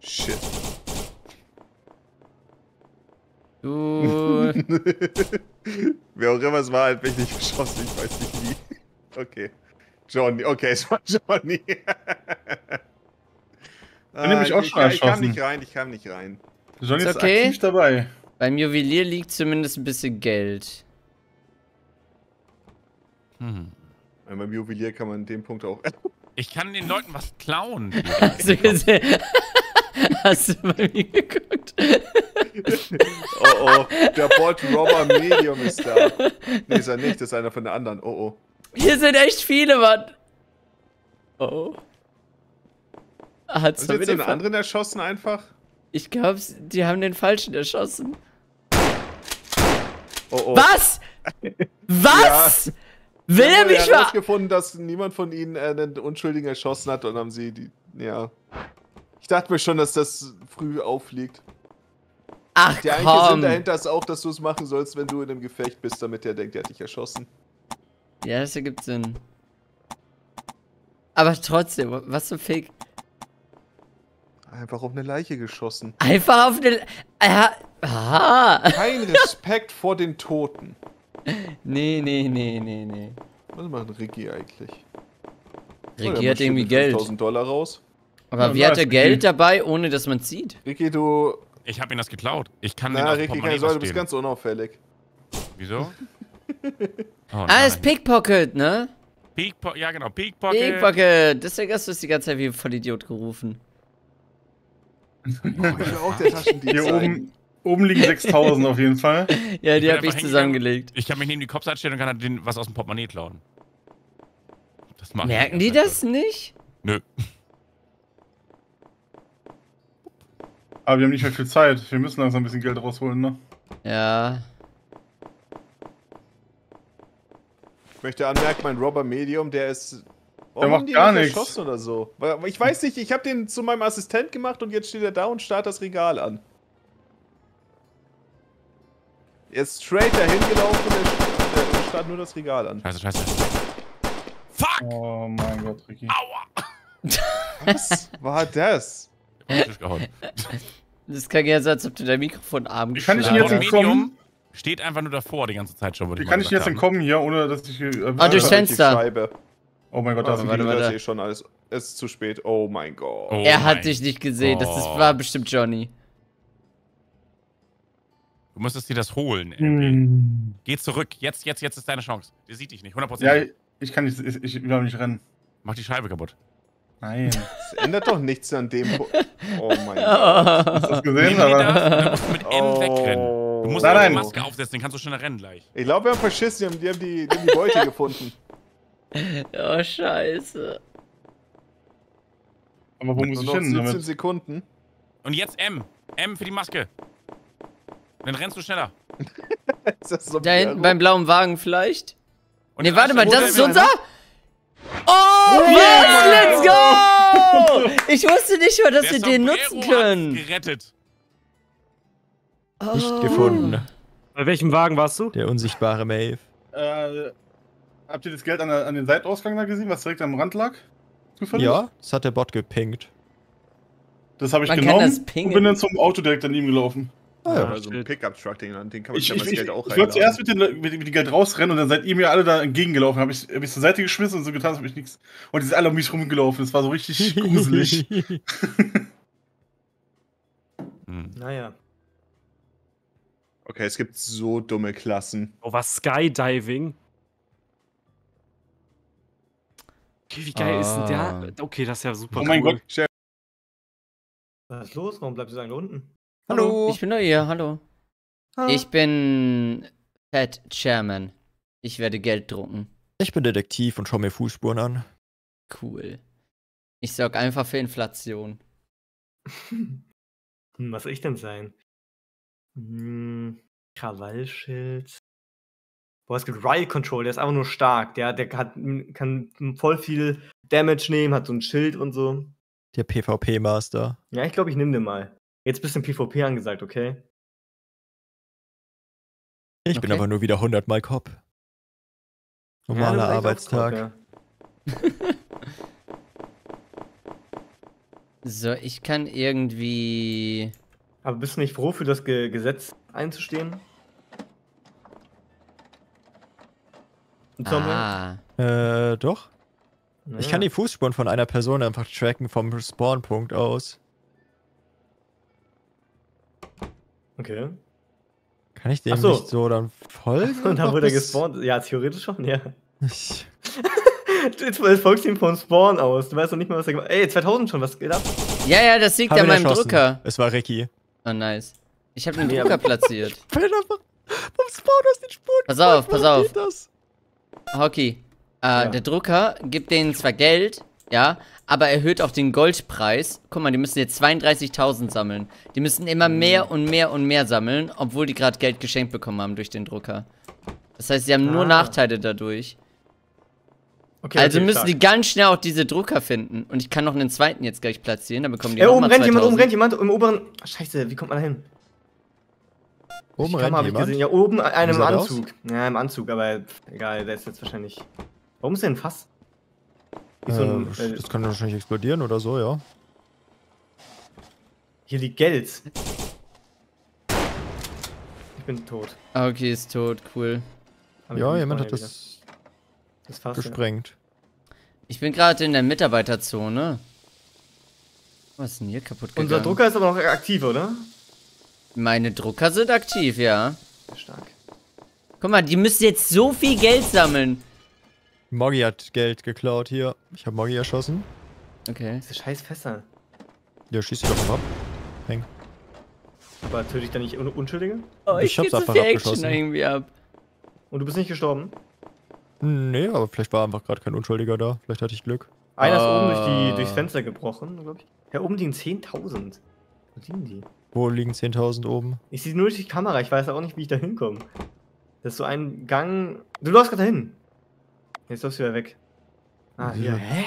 C: Shit.
A: Du.
C: Wer auch immer es war, hat mich nicht geschossen, ich weiß nicht wie. Okay. Johnny, okay, es war Johnny.
G: Dann nehme ich auch
C: ich,
G: schon
C: ich kam
G: erschossen.
C: nicht rein, ich kam nicht rein.
G: Johnny
A: Ist
G: ist
A: okay.
G: aktiv dabei.
A: Beim Juwelier liegt zumindest ein bisschen Geld.
D: Hm.
C: Beim Juwelier kann man an dem Punkt auch.
D: Ich kann den Leuten was klauen.
A: Hast du bei mir geguckt?
C: Oh oh, der Bot Robber Medium ist da. Nee, ist er nicht, das ist einer von der anderen. Oh oh.
A: Hier sind echt viele, Mann. Oh. Ah, Hat
C: Hast du jetzt den anderen erschossen einfach?
A: Ich glaube, die haben den Falschen erschossen.
C: Oh oh.
A: Was? Was? Will er mich
C: ver...
A: ver...
C: herausgefunden, dass niemand von ihnen einen Unschuldigen erschossen hat und haben sie die. Ja. Ich dachte mir schon, dass das früh auffliegt.
A: Ach
C: Der eigentliche Sinn dahinter ist auch, dass du es machen sollst, wenn du in einem Gefecht bist, damit der denkt, der hat dich erschossen.
A: Ja, das ergibt Sinn. Aber trotzdem, was für Fake.
C: Einfach auf eine Leiche geschossen.
A: Einfach auf den. Ja. Aha.
C: Kein Respekt vor den Toten.
A: Nee, nee, nee, nee, nee.
C: Was macht Ricky eigentlich?
A: Ricky hat irgendwie Geld.
C: 1000 Dollar raus.
A: Aber
G: Ja,
A: wie hat er
G: Ricky.
A: Geld dabei, ohne dass man sieht?
C: Ricky, du.
D: Ich habe ihn das geklaut. Ich kann
C: Na,
D: den dem
C: Ricky, keine Sorge, du bist ganz unauffällig.
D: Wieso? Oh,
A: Ah, ist. Pickpocket, ne?
D: Pickpo ja, genau. Pickpocket.
A: Pickpocket. Deswegen hast du es die ganze Zeit wie Vollidiot gerufen.
C: Ich auch der Taschendieb
G: Hier oben, oben liegen 6000 auf jeden Fall.
A: Ja,
D: Ich
A: die habe ich zusammengelegt.
D: Ich kann mich neben die Cops anstellen und kann halt den was aus dem Portemonnaie klauen.
A: Merken die
D: ganze
A: das nicht?
D: Zeit. Nö.
G: Aber wir haben nicht mehr viel Zeit. Wir müssen langsam ein bisschen Geld rausholen, ne?
A: Ja.
C: Ich möchte anmerken, mein Robber Medium, der ist.
G: Der
C: Warum
G: macht gar
C: nicht
G: nichts.
C: oder so? Ich weiß nicht, ich habe den zu meinem Assistent gemacht und jetzt steht er da und starrt das Regal an. Er ist straight dahin gelaufen und er, starrt nur das Regal an.
D: Scheiße, scheiße. Fuck!
G: Oh mein Gott, Ricky.
D: Aua!
C: Was war das?
D: Ich hab Tisch gehauen.
A: Das kann ja sein, als ob du dein Mikrofonarm
G: Wie kann ich denn jetzt entkommen?
D: Steht einfach nur davor die ganze Zeit schon. würde
G: Wie
D: ich
G: kann ich denn jetzt entkommen hier, ohne dass ich. Äh,
A: Ah, durchs
C: Die
A: Fenster.
G: Oh mein Gott, da
C: Oh,
G: ist
A: warte, warte.
C: eh schon alles. Es ist zu spät. Oh mein Gott.
D: Oh
A: Er hat dich nicht gesehen. Das ist, war bestimmt Johnny.
D: Du musstest dir das holen.
G: Hm.
D: Geh zurück. Jetzt, jetzt, jetzt ist deine Chance. Der sieht dich nicht. 100%.
G: Ja, ich kann nicht. Ich, ich will auch nicht rennen.
D: Mach die Scheibe kaputt.
G: Nein.
C: Das ändert doch nichts an dem. Po oh mein Gott.
G: Hast du das gesehen?
D: das und dann musst du mit M wegrennen. Du musst
G: Nein.
D: Maske aufsetzen, dann kannst du schneller rennen gleich.
C: Ich glaube, wir haben verschissen. Die haben die, haben die, die, haben die Beute gefunden.
A: Oh, scheiße.
G: Aber wo muss ich
C: noch
G: hin
C: 17
G: damit?
C: Sekunden.
D: Und jetzt M. M für die Maske. Dann rennst du schneller.
C: Ist das so
A: Da hinten beim blauen Wagen vielleicht?
D: Und
A: Nee, warte mal, das ist unser? Oh, yes, let's go! Ich wusste nicht mal, dass
D: Der
A: wir den nutzen können.
D: gerettet.
F: Nicht
A: Oh.
F: gefunden.
E: Bei welchem Wagen warst du?
F: Der unsichtbare Maeve.
G: Äh, habt ihr das Geld an, der, an den Seitenausgang da gesehen, was direkt am Rand lag? Zufällig?
F: Ja, das hat der Bot gepinkt.
G: Das habe ich
A: Man kann
G: genommen und bin dann zum Auto direkt daneben gelaufen.
F: Ah, ja.
C: Also ein Pickup-Truck, den, den kann man
G: Ich,
C: sich
G: ich,
C: das
G: ich,
C: Geld auch
G: ich wollte zuerst mit, den, mit, mit dem Geld rausrennen und dann seid ihr mir alle da entgegengelaufen. Habe ich, hab ich zur Seite geschmissen und so getan, als ob ich nichts. Und die sind alle um mich rumgelaufen. Das war so richtig gruselig.
D: Hm.
B: Naja.
C: Okay, es gibt so dumme Klassen.
E: Oh, was Skydiving? Okay, wie geil ist denn
A: Ah.
E: der? Okay, das ist ja super
G: Oh mein
E: cool.
G: Gott.
C: Chef,
B: Was ist los? Warum bleibst du da unten?
F: Hallo.
A: Ich bin doch hier, hallo. Ich bin Fat Chairman. Ich werde Geld drucken.
F: Ich bin Detektiv und schau mir Fußspuren an.
A: Cool. Ich sorg einfach für Inflation.
B: Hm, was soll ich denn sein? Hm, Krawallschild. Boah, es gibt Riot Control, der ist einfach nur stark. Der, der hat, kann voll viel Damage nehmen, hat so ein Schild und so.
F: Der PvP-Master.
B: Ja, ich glaube, ich nehme den mal. Jetzt bisschen PvP angesagt, okay?
F: Ich bin
A: Okay.
F: aber nur wieder 100 Mal Cop. Normaler
B: Ja, du bist
F: Arbeitstag.
A: So, ich kann irgendwie.
B: ja. Aber bist du nicht froh, für das Ge Gesetz einzustehen?
A: Ah.
F: Äh, doch. Ich
B: Naja.
F: kann die Fußspuren von einer Person einfach tracken vom Spawnpunkt aus.
B: Okay.
F: Kann ich dem
B: so.
F: nicht so dann folgen?
B: Und dann
F: Noch
B: wurde er gespawnt. Ja, theoretisch schon, ja.
F: Ich-
B: Jetzt folgst du ihm vom Spawn aus. Du weißt doch nicht mal, was er gemacht hat. Ey, 2000 schon, was geht ab?
A: Ja, ja, das liegt
F: Hab
A: an meinem
F: erschossen.
A: Drucker.
F: Es war Ricky.
A: Oh, nice. Ich habe einen
B: Nee,
A: Drucker platziert.
F: Bin einfach vom Spawn aus den Spuren.
A: Pass auf, pass auf.
F: Das?
A: Hockey. Äh,
B: Ja.
A: Der Drucker gibt denen zwar Geld, ja, aber erhöht auch den Goldpreis. Guck mal, die müssen jetzt 32.000 sammeln. Die müssen immer
B: Mhm.
A: mehr und mehr und mehr sammeln, obwohl die gerade Geld geschenkt bekommen haben durch den Drucker. Das heißt, sie haben nur
B: Ah.
A: Nachteile dadurch.
B: Okay,
A: also
B: okay,
A: müssen
B: stark.
A: die ganz schnell auch diese Drucker finden. Und ich kann noch einen zweiten jetzt gleich platzieren, dann bekommen die
B: Ey,
A: noch
B: oben
A: mal
B: rennt jemand, oben
A: 2000.
B: rennt jemand im oberen. Scheiße, wie kommt man da hin?
F: Oben rennt
B: ich
F: jemand.
B: gesehen. Ja, oben einem
F: sah der aus?
B: Anzug. Ja, im Anzug, aber egal, der ist jetzt wahrscheinlich. Warum ist der ein Fass? Wie so ein,
F: äh,
B: äh,
F: das kann wahrscheinlich explodieren oder so, ja.
B: Hier liegt Geld. Ich bin tot.
A: Ah, Okay, ist tot, cool.
B: Aber
F: Ja, jemand hat das.
B: Das Fass, ja.
F: gesprengt.
A: Ich bin gerade in der Mitarbeiterzone. Was ist denn hier kaputt gegangen?
B: Unser Drucker ist aber noch aktiv, oder?
A: Meine Drucker sind aktiv, ja.
B: Stark.
A: Guck mal, die müssen jetzt so viel Geld sammeln.
F: Moggy hat Geld geklaut hier. Ich habe Moggy erschossen.
A: Okay.
B: Diese scheiß Fässer.
F: Ja, schieß sie doch mal ab. Häng.
B: Aber töte ich da nicht Un Unschuldige?
A: Oh,
F: Ich hab's einfach
A: viel Action
F: abgeschossen.
A: irgendwie ab.
B: Und du bist nicht gestorben?
F: Nee, aber vielleicht war einfach gerade kein Unschuldiger da. Vielleicht hatte ich Glück.
B: Einer ist
A: Ah.
B: oben durch die, durchs Fenster gebrochen, glaube ich. Ja, oben liegen 10.000. Wo liegen die?
F: Wo liegen 10.000 oben?
B: Ich sehe nur durch die Kamera, ich weiß auch nicht, wie ich da hinkomme. Das ist so ein Gang. Du läufst gerade dahin. Jetzt läufst du wieder weg. Ah, hier.
F: Ja.
B: Hä?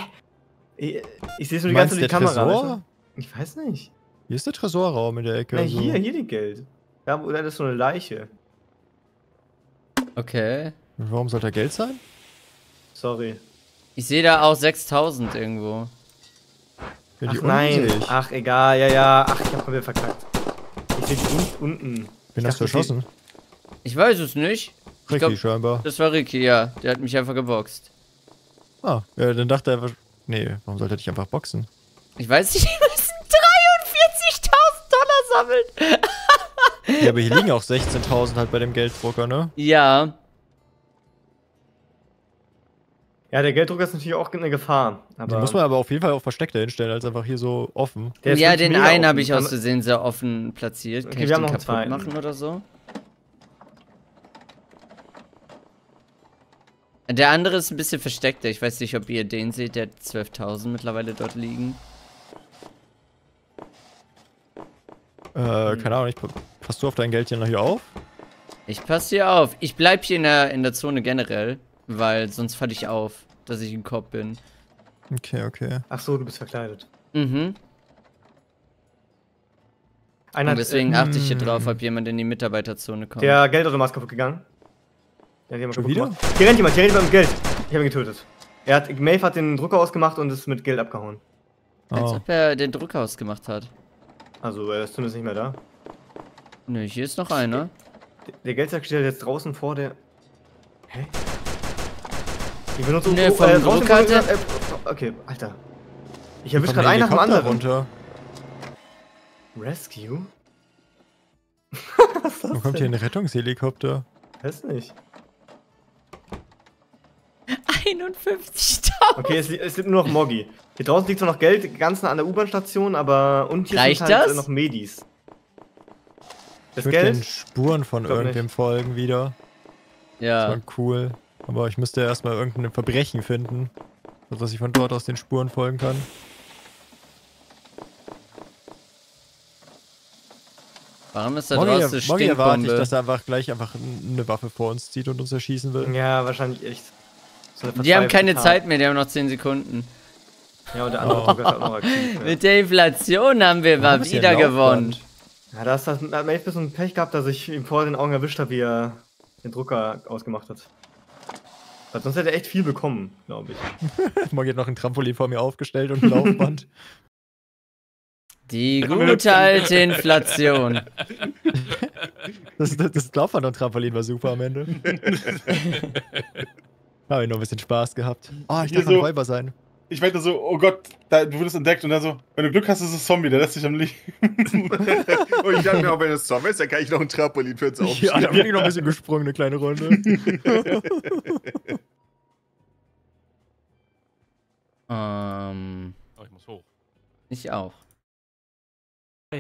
B: Ich, ich sehe es nur die
F: Meinst
B: ganze Zeit die Kamera.
F: Tresor?
B: Ich weiß nicht.
F: Hier ist der Tresorraum in der Ecke.
B: Na,
F: also-
B: hier, hier liegt Geld. Da, da ist so eine Leiche.
A: Okay.
F: Warum sollte da Geld sein?
B: Sorry.
A: Ich sehe da auch 6000 irgendwo.
F: Ja,
B: Ach nein.
F: ich.
B: Ach, egal. Ja, ja. Ach, ich hab komplett verkackt. Ich sehe die unten.
F: Wen
B: ich
F: hast du erschossen?
A: Ich weiß es nicht.
F: Ricky
A: glaub-
F: scheinbar.
A: Das war Ricky, ja. Der hat mich einfach geboxt.
F: Ah, ja, dann dachte er einfach. Nee, warum sollte er dich einfach boxen?
A: Ich weiß nicht, die müssen 43.000 Dollar sammeln.
F: Ja, aber hier liegen auch 16.000 halt bei dem Gelddrucker, ne?
A: Ja.
B: Ja, der Gelddrucker ist natürlich auch eine Gefahr. Aber
F: muss man aber auf jeden Fall auch versteckter hinstellen, als einfach hier so offen.
A: ja, den einen habe ich aus Versehen sehr offen platziert. Kann
B: Okay,
A: ich
B: wir
A: den
B: haben noch
A: kaputt machen oder so? Der andere ist ein bisschen versteckter. Ich weiß nicht, ob ihr den seht. Der hat 12.000 mittlerweile dort liegen.
F: Äh, keine Ahnung, ich, passt du auf dein Geld hier noch hier auf?
A: Ich passe hier auf. Ich bleib hier in der, in der Zone generell, weil sonst falle ich auf, dass ich ein Kopf bin.
F: Okay, okay.
B: Ach so, du bist verkleidet.
A: Mhm.
B: Einer
A: Und deswegen
B: äh,
A: achte ich hier drauf, ob jemand in die Mitarbeiterzone kommt.
B: Der Geldautomat ist kaputt gegangen. Der hat jemand
F: Schon wieder?
B: gemacht. Hier rennt jemand, hier rennt jemand mit Geld. Ich habe ihn getötet. Er hat, Maeve hat den Drucker ausgemacht und ist mit Geld abgehauen.
A: Als
F: Oh.
A: ob er den Druck ausgemacht hat.
B: Also, er ist zumindest nicht mehr da.
A: Nö, hier ist noch einer.
B: Der- Der Geldsack steht jetzt draußen vor der. Hä? Ich benutze
A: Nee, vom
B: draußen-
A: Drucker hat er-
B: äh, Okay, Alter. Ich erwische
F: kommt
B: gerade
F: ein
B: einen nach dem anderen.
F: runter.
B: Rescue?
F: Wo kommt hier ein Rettungshelikopter?
B: Weiß nicht.
A: 51.000.
B: Okay, es, es liegt nur noch Moggi. Hier draußen liegt zwar noch Geld, ganz nah an der U-Bahn-Station, aber. Und hier
A: Reicht
B: sind halt
A: das?
B: äh, noch Medis.
F: Ich
B: Das
F: den
B: Geld?
F: Spuren von irgendwem folgen wieder. Das
A: Ja.
F: war cool. Aber ich müsste erstmal irgendein Verbrechen finden, sodass ich von dort aus den Spuren folgen kann.
A: Warum ist da
F: Morgen,
A: draußen
F: morgen erwarte ich, dass er einfach gleich einfach eine Waffe vor uns zieht und uns erschießen will.
B: Ja, wahrscheinlich echt.
A: Die haben keine
B: Tat.
A: Zeit mehr, die haben noch 10 Sekunden.
B: Ja, und der andere
F: Oh.
B: Noch aktiv. Ja,
A: Mit der Inflation haben wir mal wieder gewonnen.
B: Ja da ist das, da hat Maeve ein bisschen Pech gehabt, dass ich ihm vor den Augen erwischt habe, wie er den Drucker ausgemacht hat. Weil sonst hätte er echt viel bekommen, glaube ich.
F: Morgen hat noch ein Trampolin vor mir aufgestellt und ein Laufband.
A: Die gute alte Inflation.
F: Das, das, das Laufband und Trampolin war super am Ende. Habe ich noch ein bisschen Spaß gehabt. Oh, ich
G: Hier
F: darf ein
G: so-
F: Räuber sein.
G: Ich meinte so, oh Gott, da, du wurdest entdeckt und dann so, wenn du Glück hast, ist es Zombie, der lässt sich am Leben.
C: Und ich dachte mir auch, wenn es Zombie ist, dann kann ich noch ein Trampolin für uns
F: Ja,
C: aufstellen.
F: da bin ich noch ein bisschen gesprungen, eine kleine Runde.
A: Ähm,
D: Oh, ich muss hoch.
A: ich auch.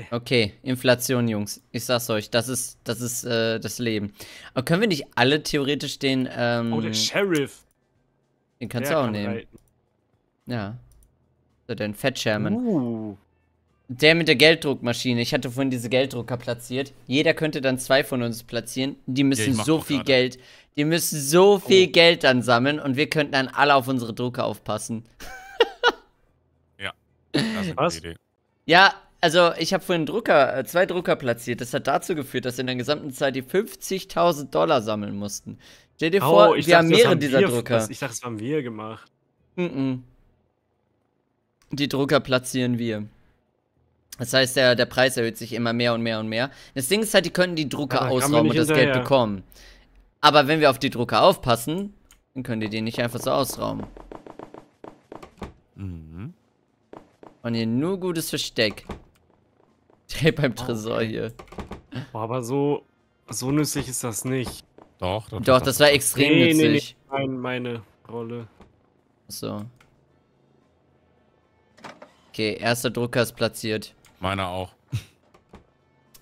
A: Okay, Inflation, Jungs. Ich sag's euch, das ist, das ist äh, das Leben. Aber können wir nicht alle theoretisch den, ähm,
E: Oh, der Sheriff.
A: den kannst
E: Der
A: du auch
E: kann
A: nehmen.
E: reiten.
A: Ja. So, den Fat Chairman.
E: Uh.
A: Der mit der Gelddruckmaschine. Ich hatte vorhin diese Gelddrucker platziert. Jeder könnte dann zwei von uns platzieren. Die müssen
D: mach
A: so viel
D: gerade.
A: Geld. Die müssen so viel Geld dann sammeln und wir könnten dann alle auf unsere Drucker aufpassen.
D: Das ist eine
E: Was?
D: Idee.
A: Ja, also ich habe vorhin Drucker, äh, zwei Drucker platziert. Das hat dazu geführt, dass in der gesamten Zeit die 50.000 Dollar sammeln mussten. Stell dir vor,
E: Oh, ich
A: wir haben
E: dachte, das
A: mehrere dieser
E: wir,
A: Drucker.
E: Das, ich dachte, das haben wir gemacht.
A: Mm -mm. Die Drucker platzieren wir. Das heißt, der, der Preis erhöht sich immer mehr und mehr und mehr. Das Ding ist halt, die können die Drucker
E: Ja,
A: ausrauben und das Geld
E: hinterher.
A: bekommen. Aber wenn wir auf die Drucker aufpassen, dann können die den nicht einfach so ausrauben.
D: Mhm.
A: Und hier nur gutes Versteck. Direkt beim Tresor hier.
E: Boah, aber so, so nützlich ist das nicht.
D: Doch, doch.
A: Doch, das war extrem
E: Nee, nee,
A: nützlich.
E: Mein, meine Rolle.
A: So. Okay, erster Drucker ist platziert.
D: Meiner auch.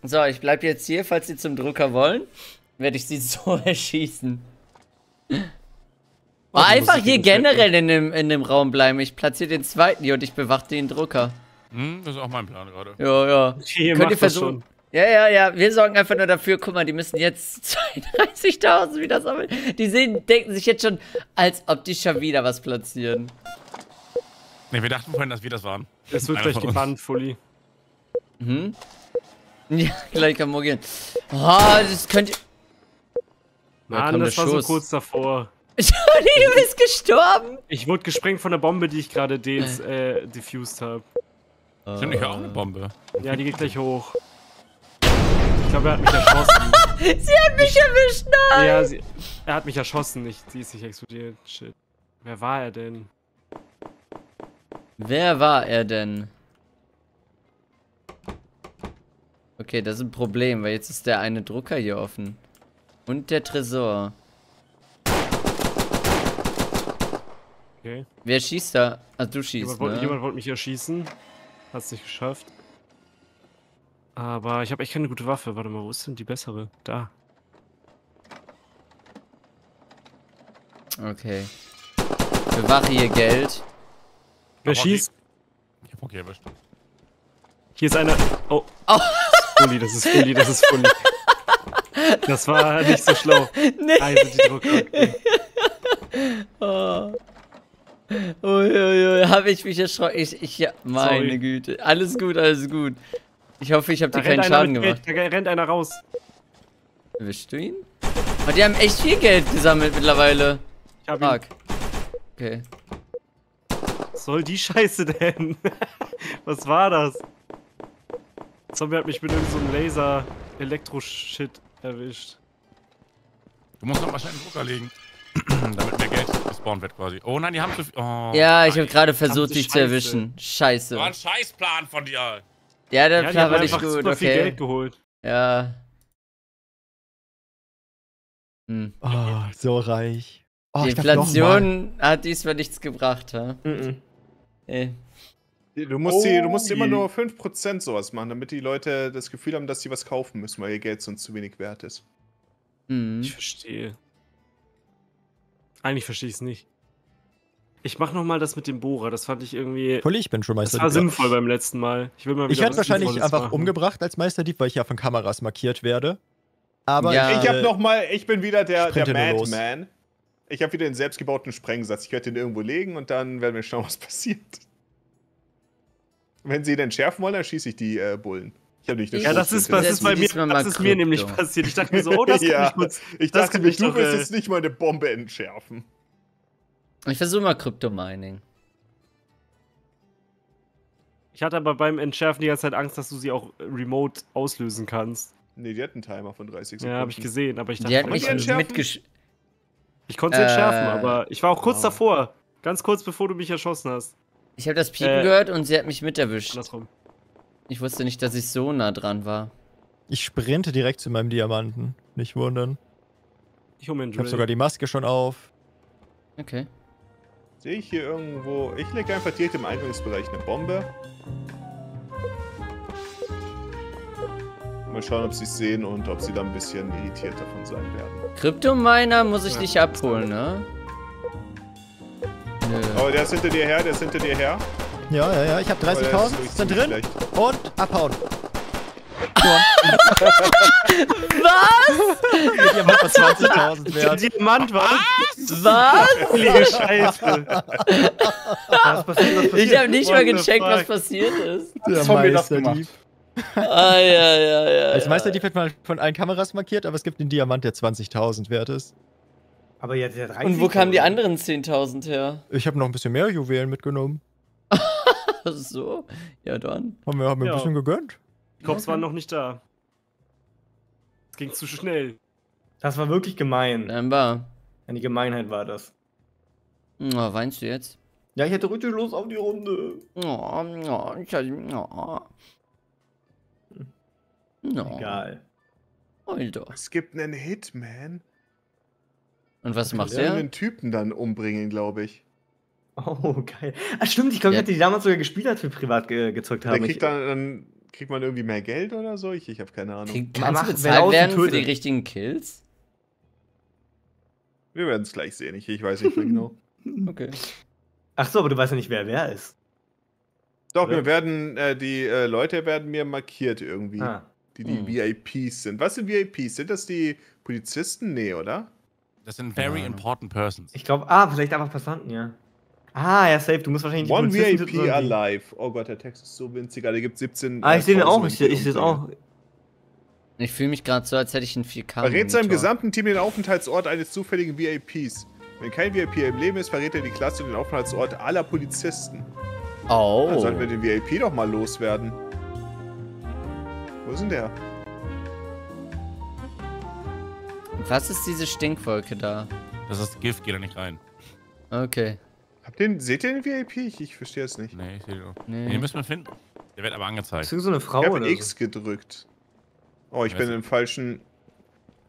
A: So, ich bleib jetzt hier, falls Sie zum Drucker wollen. Werde ich Sie so erschießen.
E: Oh,
A: einfach hier generell in dem, in dem Raum bleiben. Ich platziere den zweiten hier und ich bewache den Drucker.
D: Hm, das ist auch mein Plan gerade.
A: Ja, ja.
E: Hier,
A: Könnt ihr
E: das
A: versuchen? Ja, ja, ja. Wir sorgen einfach nur dafür. Guck mal, die müssen jetzt 32.000 wieder sammeln. Die sehen, denken sich jetzt schon, als ob die schon wieder was platzieren.
D: Ne, wir dachten vorhin, dass wir das waren.
E: Es wird
D: Einer
E: gleich gebannt, Fully.
A: Mhm. Ja, gleich kann morgen. Oh, das könnte.
E: Mann,
A: kam
E: das war so
A: Schuss.
E: kurz davor.
A: Johnny, du bist gestorben.
E: Ich wurde gesprengt von der Bombe, die ich gerade des, äh, diffused habe.
D: Stimmt, ich höre auch eine Bombe.
E: Ja, die geht gleich hoch. Ich glaube, er hat mich erschossen.
A: Sie hat mich erwischt, nein.
E: ja, sie, er hat mich erschossen, nicht, sie ist nicht explodiert. Shit. Wer war er denn?
A: Wer war er denn? Okay, das ist ein Problem, weil jetzt ist der eine Drucker hier offen. Und der Tresor.
E: Okay.
A: Wer schießt da? Ah, du schießt,
E: Jemand, wollte-
A: ne?
E: jemand wollte mich erschießen. Hat's nicht geschafft. Aber ich habe echt keine gute Waffe. Warte mal, wo ist denn die bessere? Da.
A: Okay. Bewache hier Geld.
E: Wer
D: Aber
E: schießt?
D: Ich hab okay erwischt.
E: Hier ist einer. Oh.
A: Oh.
E: Fully, das ist Fully, das ist Fully. Das war nicht so schlau.
A: Nee.
E: Also die Drucker. Okay.
A: Oh. Uiuiui, habe ich mich erschrocken. Ich, ich, ja, meine
E: Sorry.
A: Güte. Alles gut, alles gut. Ich hoffe, ich habe dir keinen Schaden gemacht.
E: Geld, da rennt einer raus.
A: Erwischst du ihn? Oh, die haben echt viel Geld gesammelt mittlerweile.
E: Ich hab ihn.
A: Fuck. Okay.
E: Was soll die Scheiße denn? Was war das? Zombie hat mich mit irgendeinem so einem Laser-Elektro-Shit erwischt.
D: Du musst noch wahrscheinlich einen Drucker legen. Damit mehr Geld gespawnt wird quasi. Oh nein, die haben zu viel. Oh,
A: Ja, ich habe gerade versucht, dich zu erwischen. Scheiße.
D: War ein Scheißplan von dir.
A: Ja, der
E: Ja, die
A: Plan war nicht gut,
E: super viel
A: okay.
E: Geld geholt.
A: Ja. Hm.
F: Oh, so reich. Oh,
A: Die. Inflation hat diesmal nichts gebracht, ha?
B: Mhm.
A: Ey.
C: Du musst, die, du musst
G: Oh
C: immer
G: je.
C: nur 5% sowas machen, damit die Leute das Gefühl haben, dass sie was kaufen müssen, weil ihr Geld sonst zu wenig wert ist.
A: Hm.
E: Ich verstehe. Eigentlich verstehe ich es nicht. Ich mach noch mal das mit dem Bohrer. Das fand ich irgendwie.
F: Pulli, ich bin schon
E: Das
F: Meister
E: war sinnvoll beim letzten Mal. Ich will mal
F: Ich werde wahrscheinlich
E: Sinnvolles
F: einfach
E: machen.
F: umgebracht als Meisterdieb, weil ich ja von Kameras markiert werde. Aber
A: Ja.
C: Ich habe
F: äh,
C: noch mal, ich bin wieder der, der. Madman. Ich habe wieder den selbstgebauten Sprengsatz. Ich werde den irgendwo legen und dann werden wir schauen, was passiert. Wenn sie ihn entschärfen wollen, dann schieße ich die äh, Bullen. Ich habe nicht eine
E: Ja, das ist, das ist bei mir, das ist mir nämlich passiert. Ich dachte mir so, oh, das kann
C: Ja.
E: ich kurz.
C: Ich
E: das
C: dachte mir,
E: ich
C: du
E: doch,
C: willst jetzt nicht mal eine Bombe entschärfen.
A: Ich versuche mal Kryptomining.
E: Ich hatte aber beim Entschärfen die ganze Zeit Angst, dass du sie auch remote auslösen kannst.
C: Nee, die hat einen Timer von 30 Sekunden.
E: Ja, habe ich gesehen, aber ich dachte,
A: Die hat
C: man
A: mich
C: entschärfen?
A: mitgesch...
E: ich konnte sie entschärfen,
A: Äh,
E: aber ich war auch kurz
A: oh.
E: davor. Ganz kurz bevor du mich erschossen hast.
A: Ich habe das Piepen
E: Äh,
A: gehört und sie hat mich mit erwischt.
E: Andersrum.
A: Ich wusste nicht, dass ich so nah dran war.
F: ich sprinte direkt zu meinem Diamanten. Nicht wundern.
E: Ich hole mir einen
F: Ich habe
E: Drill.
F: sogar die Maske schon auf.
A: Okay.
C: Sehe ich hier irgendwo. Ich lege einfach direkt im Eingangsbereich eine Bombe. Mal schauen, ob sie es sehen und ob sie dann ein bisschen irritiert davon sein werden.
A: Kryptominer muss ich
E: Ja.
A: nicht abholen, ne? Nö.
C: Oh, der ist hinter dir her, der ist hinter dir her.
F: Ja, ja, ja. Ich habe
C: Oh, der ist
F: 30.000.
C: wirklich
F: Sind drin.
C: schlecht.
F: Und abhauen.
A: Was?
F: Der Diamant war 20.000
E: Der
F: wert.
E: Diamant war
A: Was?
E: billige Scheiße.
B: Was passiert? Was passiert?
A: Ich habe nicht
E: What
A: mal gecheckt, was passiert ist.
F: Der
G: Zombie das
F: Meisterdieb.
A: Ah, ja, ja, ja.
F: Als
A: ja.
F: Meisterdieb wird man von allen Kameras markiert, aber es gibt einen Diamant, der 20.000 wert ist.
B: Aber jetzt der 30.
A: Und wo kamen die anderen 10.000 her?
F: Ich habe noch ein bisschen mehr Juwelen mitgenommen.
A: Ach so? Ja, dann.
F: Haben wir, haben wir
E: Ja.
F: ein bisschen gegönnt?
E: Die Cops waren noch nicht da. Es ging zu schnell.
B: Das war wirklich gemein.
A: Scheinbar.
B: Eine Gemeinheit war das.
A: Oh, weinst du jetzt?
B: Ja, ich hätte richtig Lust auf die Runde.
A: Oh, oh, ich hatte. Oh. No.
B: Egal.
A: Alter.
C: Es gibt einen Hitman.
A: Und was macht
C: Der
A: er?
C: einen Typen dann umbringen, glaube ich.
B: Oh, geil. Ah, stimmt, ich glaube,
A: Ja.
B: ich hatte die damals sogar gespielt, als wir privat ge gezockt
C: Der
B: haben.
C: kriegt
B: Ich,
C: dann, dann kriegt man irgendwie mehr Geld oder so. Ich, ich habe keine Ahnung.
A: Krieg-
B: Man
A: Kannst du
B: macht, wer
A: bezahlt
B: außen
A: werden für die
B: tötet.
A: richtigen Kills?
C: Wir werden es gleich sehen. Ich, ich weiß nicht mehr genau.
A: Okay.
B: ach so, aber du weißt ja nicht, wer wer ist.
C: Doch,
B: Oder?
C: mir werden, äh, die äh, Leute werden mir markiert irgendwie,
B: Ah.
C: die die
A: Hm.
C: VIPs sind. Was sind VIPs? Sind das die Polizisten? Nee, oder?
D: Das sind very
F: Ahnung.
D: important persons.
B: Ich glaube, ah, vielleicht einfach Passanten, ja. Ah, ja, safe. Du musst wahrscheinlich die
C: One VIP
B: die-
C: alive. Oh Gott, der Text ist so winzig. Alter, gibt 17.
B: Ah, ich sehe den auch. Ich, ich sehe es auch.
A: Ich fühle mich gerade so, als hätte ich einen 4K.
C: Verrät seinem gesamten Team den Aufenthaltsort eines zufälligen VIPs. Wenn kein VIP im Leben ist, verrät er die Klasse und den Aufenthaltsort aller Polizisten.
A: Oh.
C: Dann sollten wir den VIP doch mal loswerden. Wo ist denn der?
A: Was ist diese Stinkwolke da?
D: Das ist Gift, geht da nicht rein.
A: Okay.
C: Ihr, seht ihr den VIP? Ich, ich verstehe es nicht.
D: Nee, ich sehe den auch.
A: Nee.
D: Den müssen wir finden. Der wird aber
B: Bist
D: angezeigt.
B: du so eine Frau
C: Ich
B: oder
C: habe X
B: so?
C: gedrückt. Oh, ich
D: Weiß
C: bin im falschen.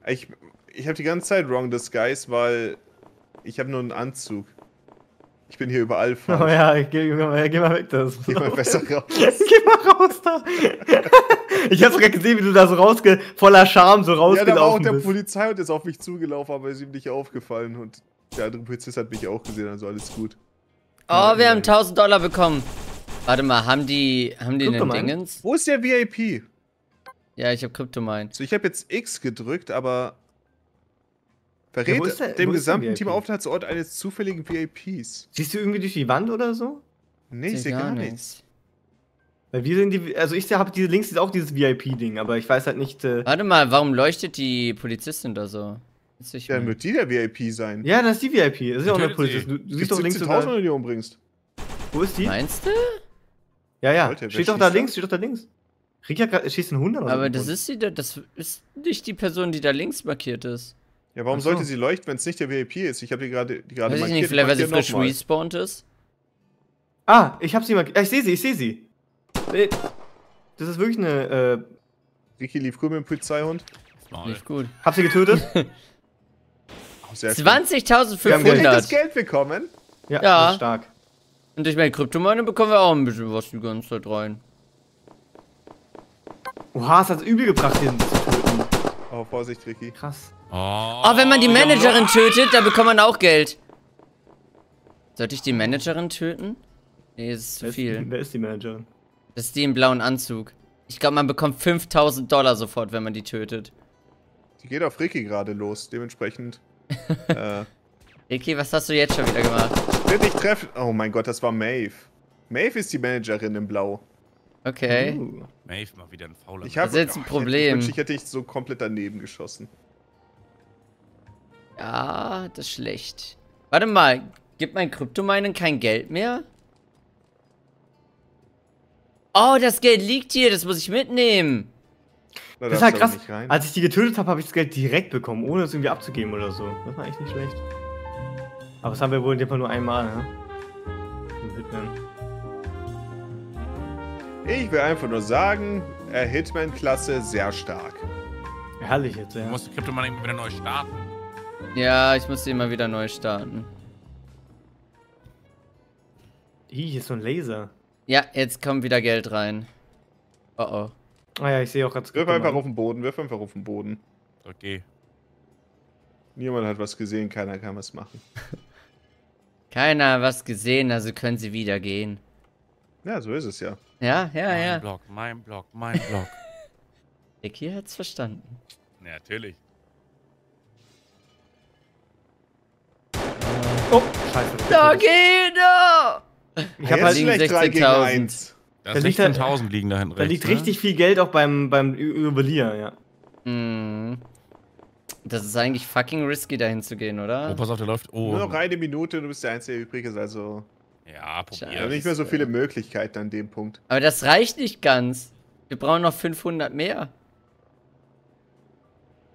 C: Ich, ich habe die ganze Zeit Wrong Disguise, weil ich habe nur einen Anzug. Ich bin hier überall falsch.
B: Oh ja, ich geh, geh, mal, geh mal weg, das.
C: Geh mal besser raus.
B: geh mal raus da. ich hab's gerade gesehen, wie du da so rausge... voller Scham so
C: Ja, da war auch
B: rausgelaufen
C: der
B: bist.
C: Polizei und ist auf mich zugelaufen, aber ist ihm nicht aufgefallen. Und der andere Polizist hat mich auch gesehen, also alles gut.
A: Oh, wir haben 1000 Dollar bekommen. Warte mal, haben die, haben die einen? Dingens?
C: Wo ist der VIP?
A: Ja, ich habe Kryptomine.
C: So, ich habe jetzt X gedrückt, aber.
B: Ja,
C: Verrät
B: ist der-
C: dem gesamten? Team Aufenthaltsort eines zufälligen VIPs.
B: Siehst du irgendwie durch die Wand oder so?
C: Nee, ich sehe gar nichts.
B: Weil wir sind die, also ich habe diese links ist auch dieses VIP-Ding, aber ich weiß halt nicht. Äh,
A: Warte mal, warum leuchtet die Polizistin da so? Ich
C: Dann wird die der VIP sein.
B: ja, das ist die VIP. Das ist ja auch eine Polizist. Du, du siehst doch links
C: 17.000,
B: oder.
C: wenn du die umbringst.
B: Wo ist die?
A: Meinst du?
B: Ja, ja.
C: Wer
B: steht doch da links, steht doch da links. Rika schießt einen Hund oder
A: Aber das ist sie, da- das ist nicht die Person, die da links markiert ist.
C: Ja, warum
B: so.
C: sollte sie leuchten, wenn es nicht der VIP ist? Ich habe die gerade die gerade
A: Weiß ich
C: markiert.
A: nicht, vielleicht weil sie frisch respawned ist.
B: Ah, ich hab sie mal. Ja, ich sehe sie, ich sehe sie. Nee, Das ist wirklich eine. Äh,
C: Ricky lief cool mit dem Polizeihund.
A: Nicht gut.
B: hab sie getötet?
C: Oh, sehr schön.
A: 20.500.
C: Unendliches Geld bekommen.
B: Ja,
A: Ja.
B: Das ist stark.
A: Und durch meine Kryptomine bekommen wir auch ein bisschen was die ganze Zeit rein.
B: Oha, es hat übel gebracht, den zu töten.
C: Oh, Vorsicht, Ricky.
B: Krass.
D: Oh,
A: Oh, wenn man die Managerin tötet, dann bekommt man auch Geld. Sollte ich die Managerin töten? Nee, das ist zu
B: Wer ist,
A: viel.
B: wer ist die Managerin?
A: Das ist die im blauen Anzug. Ich glaube, man bekommt 5000 Dollar sofort, wenn man die tötet.
C: Die geht auf Ricky gerade los. Dementsprechend. Äh,
A: Ricky, was hast du jetzt schon wieder gemacht?
C: ständig treffen. Oh mein Gott, das war Maeve. Maeve ist die Managerin im Blau.
A: Okay.
B: Uh.
D: Maeve mal wieder ein fauler.
C: Ich habe
A: ist jetzt ein Problem.
C: Ich wünschte, ich hätte ich so komplett daneben geschossen.
A: Ja, das ist schlecht. Warte mal, gibt mein Kryptominen kein Geld mehr? Oh, das Geld liegt hier, das muss ich mitnehmen.
C: Da
B: Das ist halt
C: du
B: krass. Als ich die getötet habe, habe ich das Geld direkt bekommen, ohne es irgendwie abzugeben oder so. Das war echt nicht schlecht. Aber das haben wir wohl in dem Fall nur einmal, ne?
C: Ich will einfach nur sagen, äh, Hitman-Klasse sehr stark.
B: Herrlich jetzt,
D: Du
B: ja.
D: musst die Kryptomanie immer wieder neu starten.
A: Ja, ich muss die immer wieder neu starten.
B: Ih, hier ist so ein Laser.
A: Ja, jetzt kommt wieder Geld rein. Oh oh.
B: Ah ja, ich sehe auch ganz gut.
C: Wirf einfach auf den Boden, wirf einfach auf den Boden.
D: Okay.
C: Niemand hat was gesehen, keiner kann was machen.
A: keiner hat was gesehen, also können sie wieder gehen.
C: Ja, so ist es ja.
A: Ja, ja,
D: mein
A: ja.
D: Mein Block, mein Block, mein Block.
A: Dicky hat's verstanden.
D: Ja, natürlich.
B: Oh, scheiße. Da geht
C: er!
B: Ich
A: hab
C: halt 67.000. Ja,
A: 16.000
D: liegen da hinten
B: Da liegt
D: ne?
B: richtig viel Geld auch beim, beim Juwelier, ja.
A: Mhm. Das ist eigentlich fucking risky, da hinzugehen, oder?
D: Oh, pass auf, der läuft. Oh.
C: Nur noch eine Minute, du bist der Einzige, der übrig ist, also.
D: Ja,
C: probier. Ja,
D: also
C: nicht mehr so viele Möglichkeiten an dem Punkt.
A: Aber das reicht nicht ganz. Wir brauchen noch 500 mehr.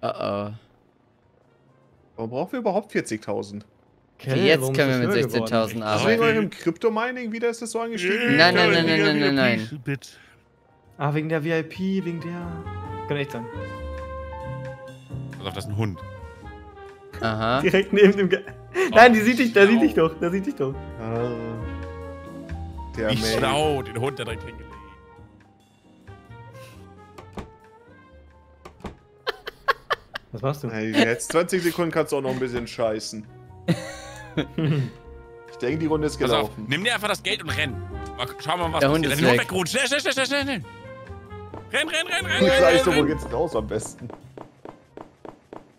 A: Oh oh.
C: Warum brauchen wir überhaupt 40.000?
A: Okay, jetzt
B: ist
A: können wir mit
B: höher geworden?
A: 16.000
C: Wegen
A: arbeiten.
C: eurem Kryptomining wieder ist das so angestiegen?
A: Nein, nein, nein, nein, nein, nein, nein.
D: Bitte.
B: Ah, wegen der VIP, wegen der. Kann echt sein.
D: Pass auf, das ist ein Hund.
A: Aha.
B: Direkt neben dem. Ge Nein, die sieht dich, da sieht dich doch, da sieht dich doch.
C: Ah. Der
D: Wie
C: Mail.
D: schlau, den Hund da direkt hingelegt.
B: Was machst du?
C: Hey, jetzt 20 Sekunden kannst du auch noch ein bisschen scheißen. Ich denke, die Runde ist
D: Pass auf,
C: gelaufen.
D: nimm dir einfach das Geld und renn. Mal, schau mal, was
A: Der Hund
D: passiert.
A: ist
D: Renn,
A: weg.
D: wegruhen. Schnell, schnell, schnell, schnell, schnell, schnell. Renn, renn, renn, renn,
C: Ich
D: renn, renn,
C: doch, wo
D: renn.
C: geht's raus am besten?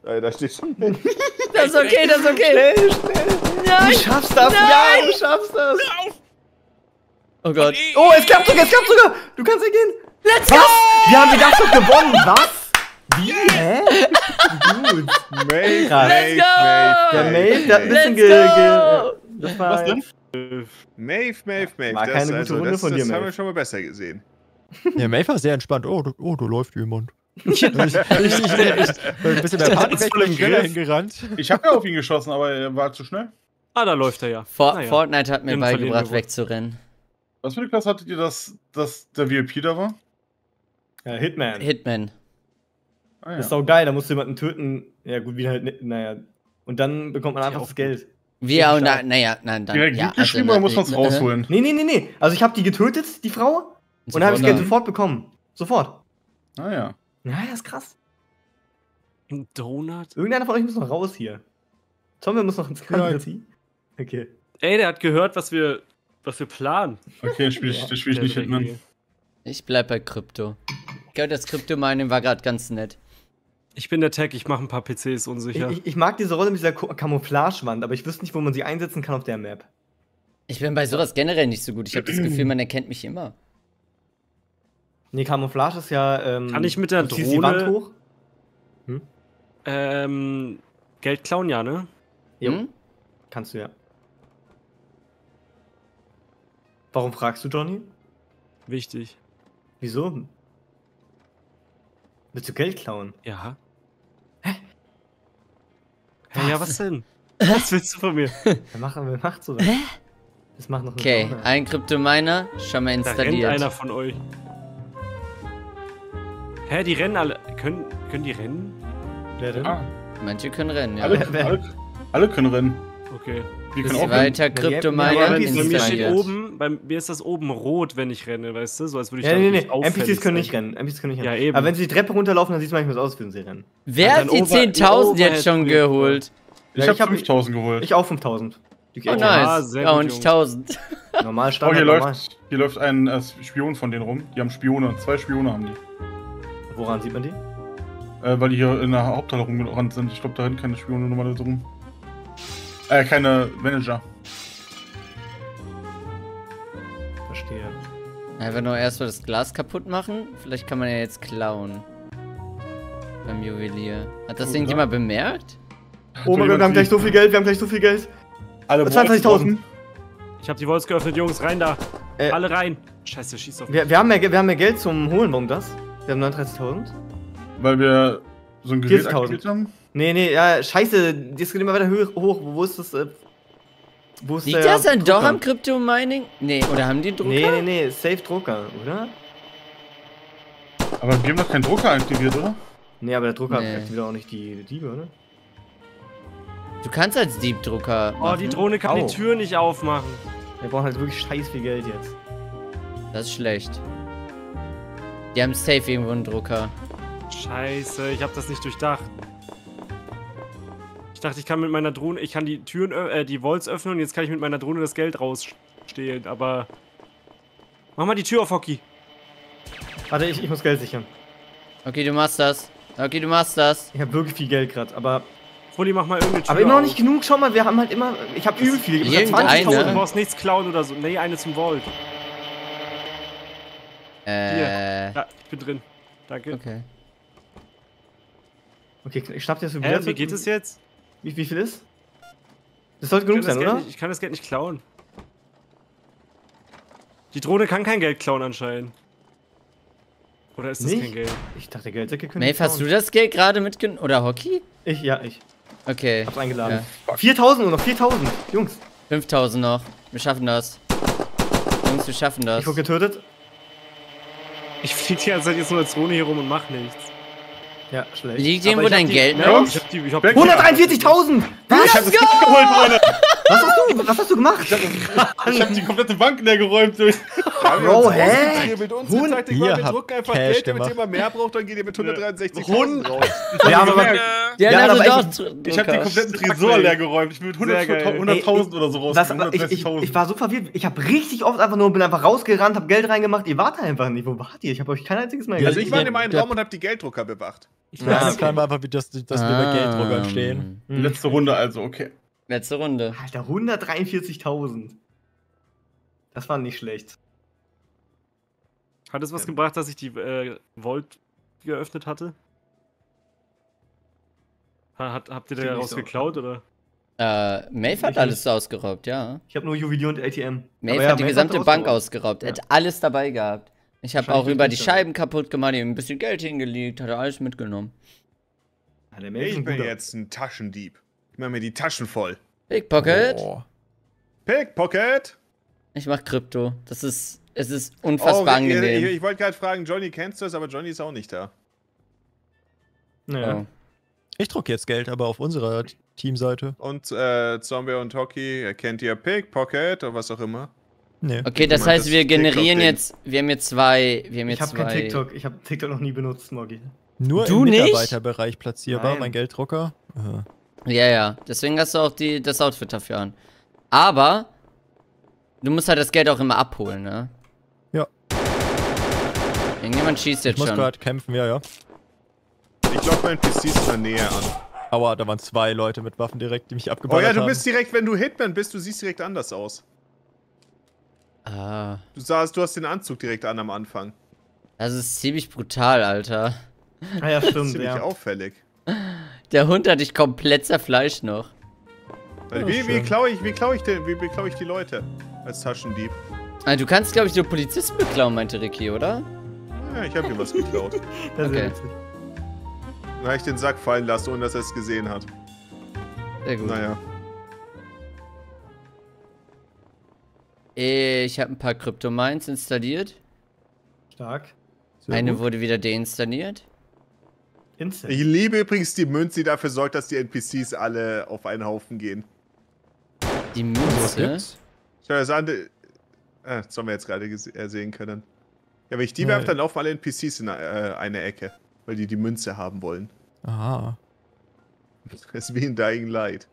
C: Da steht schon.
A: Das ist okay, das ist okay.
B: Schnell, schnell.
A: Nein!
B: Du schaffst das,
A: Nein!
B: ja, du schaffst das.
D: Hör auf!
A: Oh Gott.
B: Oh, es klappt sogar, es klappt sogar. Du kannst ja gehen.
A: Let's
B: Was?
A: go!
B: Wir haben das doch gewonnen, was? Wie? Hä? Gut.
A: Let's go!
C: Maeve,
B: Der Maeve, der hat ein bisschen ge... ge das war
G: Was denn?
C: Maeve, Maeve, Maeve.
B: War
C: Das,
B: keine gute
C: also,
B: Runde
C: das,
B: von dir,
C: Das haben
B: Maeve.
C: wir schon mal besser gesehen.
F: Ja, Maeve war sehr entspannt. Oh, du, oh, da läuft jemand. ich, ich, ich, ich, ein bisschen schneller
G: Griff.
F: hingerannt.
G: Ich habe ja auf ihn geschossen, aber er war zu schnell.
E: Ah, da läuft er ja.
A: For
E: Naja.
A: Fortnite hat mir
E: verlieren
A: beigebracht, wegzurennen.
G: Was für eine Klasse hattet ihr, dass, dass der VIP da war?
B: Ja, Hitman.
A: Hitman.
G: Ah,
B: Das ist auch geil, da musst du jemanden töten. Ja, gut, wie halt, naja. Und dann bekommt man einfach das Geld.
A: Wir auch, na, naja, nein, dann.
G: Direkt
A: ja,
G: gut geschrieben oder muss man es rausholen?
B: Nee, nee, nee, nee. Also ich habe die getötet, die Frau, und dann habe ich das Geld sofort bekommen. Sofort.
G: Ah ja.
B: Ja, ja, ist krass.
E: Ein Donut?
B: Irgendeiner von euch muss noch raus hier. Tom, muss noch ins Kandidatie. Okay.
E: Ey, der hat gehört, was wir, was wir planen.
G: Okay, dann spiele ich, dann spiel ich nicht Hitman.
E: Dreckige.
A: Ich bleib bei Krypto. Ich glaube, das Krypto-Mining war gerade ganz nett.
E: Ich bin der Tech, ich mache ein paar PCs
B: Ich,
E: unsicher.
B: ich, ich mag diese Rolle mit dieser Camouflagewand, aber ich wüsste nicht, wo man sie einsetzen kann auf der Map.
A: Ich bin bei sowas generell nicht so gut. Ich habe das Gefühl, man erkennt mich immer.
B: Nee, Camouflage ist ja. Ähm,
E: Kann ich mit der
B: ziehst die Wand
E: Drohne-
B: hoch?
E: ähm, Geld klauen, ja, ne?
B: Jo,
A: Hm?
B: kannst du ja. Warum fragst du, Johnny?
E: Wichtig.
B: Wieso? Willst du Geld klauen?
E: Ja. Hä, ja, was denn? Was willst du von mir?
B: Wer macht, wer macht sowas? Das macht noch
A: Okay, ein Kryptominer schon mal
E: Da rennt
A: installiert.
E: einer von euch. Hä, die rennen alle. Können, können die rennen?
B: Wer denn?
G: Ah,
A: Manche können rennen, ja.
G: alle, alle, alle können rennen.
E: Okay.
G: Wir können
B: ist
G: auch rennen.
A: Weiter
B: Ja,
A: Kryptominer
B: ja,
E: aber bei mir steht
A: installiert.
E: Bei mir ist das oben rot, wenn ich renne, weißt du? So als würde ich
B: Ja,
E: da
B: nee, nee,
E: nicht
B: NPCs können nicht rennen. NPCs können nicht
E: Ja,
B: rennen.
E: eben.
B: Aber wenn sie die Treppe runterlaufen, dann sieht es manchmal so aus, würden sie rennen.
A: Wer hat die
E: dann over-
A: 10.000 jetzt schon geholt?
G: Ich
B: Ja,
G: habe
B: ich hab-
G: 5000 geholt.
B: Ich auch 5000. Die
A: Oh,
E: Ja,
A: nice. Ja, und
E: Jungs.
A: 1000.
B: Normal
G: Oh,
B: Standard.
G: hier
B: normal.
G: läuft, hier läuft ein äh, Spion von denen rum. Die haben Spione. Zwei Spione haben die.
B: Woran sieht man die?
G: Äh, weil die hier in der Haupthalle rumgerannt sind. Ich glaube, da hinten keine Spione normalerweise rum. Äh, keine Manager.
A: Einfach nur erstmal das Glas kaputt machen. Vielleicht kann man ja jetzt klauen. Beim Juwelier. Hat das
G: Oh,
A: irgendjemand bemerkt?
B: Oh mein Gott, wir haben gleich so viel Geld, wir haben gleich so viel Geld.
G: Alle
B: 20.000.
E: Ich hab die Volts geöffnet, Jungs, rein da.
B: Äh,
E: Alle rein. Scheiße, schießt auf mich.
B: Wir, wir, haben mehr, wir haben mehr Geld zum Holen, warum das? Wir haben 39.000?
G: Weil wir so ein Gerät
B: 40.000.
G: aktiviert haben.
B: Nee, nee, ja, scheiße, das geht immer weiter hoch. Wo ist das? Äh, wo ist
A: Liegt
B: der
A: das dann doch am Krypto-Mining? Nee, oder haben die Drucker?
B: Nee, nee, nee, Safe Drucker, oder?
G: Aber wir haben doch keinen Drucker aktiviert, oder?
B: Nee, aber der Drucker
A: Nee.
B: aktiviert auch nicht die Diebe, oder?
A: Du kannst als Diebdrucker.
E: Oh, die
A: machen.
E: Drohne kann
B: Au.
E: die Tür nicht aufmachen.
B: Wir brauchen halt wirklich scheiß viel Geld jetzt.
A: Das ist schlecht. Die haben safe irgendwo einen Drucker.
E: Scheiße, ich hab das nicht durchdacht. Ich dachte, ich kann mit meiner Drohne, ich kann die Türen, äh, die Volts öffnen und jetzt kann ich mit meiner Drohne das Geld rausstehlen, aber... Mach mal die Tür auf, Hockey.
B: Warte, ich, ich muss Geld sichern.
A: Okay, du machst das. Okay, du machst das.
B: Ich habe wirklich viel Geld gerade, aber.
E: Fully, mach mal irgendeine Tür
B: Aber immer noch nicht genug, schau mal, wir haben halt immer. Ich habe übel viel. Ich hab
A: Irgendeine-
B: 20.000.
E: Du brauchst nichts klauen oder so. Nee, eine zum Vault.
A: Äh.
E: Ja, ich bin drin. Danke.
A: Okay.
B: Okay, ich schnapp dir das
E: Hä, wie geht es jetzt?
B: Wie, wie viel ist? Das sollte
E: Ich kann,
B: genug sein, oder?
E: nicht, ich kann das Geld nicht klauen. Die Drohne kann kein Geld klauen anscheinend. Oder ist das
B: Nicht?
E: kein Geld?
B: Ich dachte, Geldsäcke können
A: Maeve, hast du das Geld gerade mitgenommen? Oder Hockey?
B: Ich, ja, ich.
A: Okay.
B: Hab's eingeladen.
A: Ja.
B: 4000 nur noch, 4000. Jungs,
A: 5000 noch. Wir schaffen das. Jungs, wir schaffen das.
B: ich wurde getötet.
E: Ich fliege die ganze Zeit jetzt nur als Drohne hier rum und mach nichts.
B: Ja, schlecht.
A: Liegt
B: Aber
A: irgendwo
B: ich hab
A: dein Geld
B: Ja?
E: Ich hab ich hab
G: Weg-
B: 143.000! Was?
G: Ich hab das Geld geholt, Freunde.
B: Was hast du, was hast du gemacht?
G: Ich hab die komplette Bank leer geräumt. Durch.
B: Bro, hä?
C: Mit uns
F: Hund,
C: Taktik
F: ihr
C: war, wir drucken einfach
F: Cash
C: Geld, damit immer mehr braucht, dann geht ihr mit 163
G: Hund.
C: raus.
B: Ja, aber Ja,
A: haben
B: aber
A: also doch.
G: Ich hab den kompletten Tresor leer geräumt. Ich bin mit
E: Sehr geil.
G: 100.000 oder so
B: aber ich, ich,
G: 130.000.
B: ich war so verwirrt. Ich habe richtig oft einfach nur bin einfach rausgerannt, hab Geld reingemacht. Ihr wart da einfach nicht. Wo wart ihr? Ich habe euch kein einziges Mal
F: Ja,
C: Also ich war in dem einen
F: Der-
C: Raum und hab die Gelddrucker bewacht.
F: Ich
B: Ja,
F: weiß,
B: okay.
F: okay. War einfach, wie das, dass wir bei Gelddruckern stehen.
G: Die letzte Runde also, okay.
A: Letzte Runde.
B: Alter, 143.000. Das war nicht schlecht.
E: Hat es was gebracht, dass ich die äh, Vault geöffnet hatte? Ha- Hat, habt ihr da
B: Klingt nicht
E: raus
B: so.
E: geklaut oder?
A: Äh, Maeve hat
B: Ich
A: alles ausgeraubt, ja.
B: Ich habe nur Juwelier und ATM.
A: Maeve
B: ja,
A: hat die
B: Maeve
A: gesamte
B: hat
A: Bank
B: ausgeraubt.
A: ausgeraubt. Er hat alles dabei gehabt. Ich habe auch über die Scheiben kaputt gemacht, ihm ein bisschen Geld hingelegt, hat er alles mitgenommen.
C: Ich bin jetzt ein Taschendieb. Ich mach mir die Taschen voll.
A: Pickpocket.
F: Oh.
C: Pickpocket!
A: Ich mach Krypto. Das ist, es ist unfassbar
C: Oh, ich,
A: angenehm.
C: ich, ich wollte gerade fragen, Johnny kennst du das, aber Johnny ist auch nicht da.
B: Naja.
A: oh.
F: Ich druck jetzt Geld, aber auf unserer Teamseite.
C: Und äh, Zombie und Hockey, kennt ihr Pickpocket oder was auch immer?
F: Nee.
A: Okay, das
C: meinst
A: heißt, wir generieren jetzt, wir haben jetzt zwei, wir haben
B: Ich
A: jetzt
B: habe kein
A: zwei.
B: TikTok. Ich habe TikTok noch nie benutzt, Moggi.
F: Nur
A: Du
F: im
A: nicht?
F: Mitarbeiterbereich platzierbar,
B: Nein.
F: mein Gelddrucker. Aha.
A: Ja, ja. Deswegen hast du auch die, das Outfit dafür an. Aber du musst halt das Geld auch immer abholen, ne?
F: Ja.
A: Irgendjemand schießt
F: Ich
A: jetzt
F: muss
A: schon.
F: gerade kämpfen, ja, ja.
C: Ich glaube, mein PC ist in der Nähe an.
F: Aua, da waren zwei Leute mit Waffen direkt, die mich
C: Oh
F: abgeballert
C: ja, du
F: haben.
C: bist direkt, wenn du Hitman bist, du siehst direkt anders aus.
A: Ah,
C: Du sahst, du hast den Anzug direkt an am Anfang.
A: das ist ziemlich brutal, Alter.
B: Ah ja, stimmt,
C: Ziemlich
B: ja.
C: auffällig.
A: Der Hund hat dich komplett zerfleischt noch.
C: Wie, wie klaue ich, wie klaue ich, denn- wie, wie klaue ich die Leute als Taschendieb?
A: Ah, du kannst, glaube ich, nur Polizisten beklauen, meinte Ricky, oder?
C: Ja, ich habe ihm was geklaut.
B: Das ist
A: Okay.
B: witzig.
C: Dann habe ich den Sack fallen lassen, ohne dass er es gesehen hat.
A: Sehr gut.
C: Naja.
A: Ich habe ein paar Kryptomines installiert.
B: Stark.
F: Sehr
A: Eine
F: gut.
A: wurde wieder deinstalliert.
B: Instant.
C: Ich liebe übrigens die Münze, die dafür sorgt, dass die NPCs alle auf einen Haufen gehen.
A: Die Münze.
C: Schau das an. äh, Das haben wir jetzt gerade äh, sehen können. Ja, wenn ich die werfe, dann laufen alle NPCs in äh, eine Ecke. Weil die die Münze haben wollen.
F: Aha.
C: Das ist wie in Dying Light.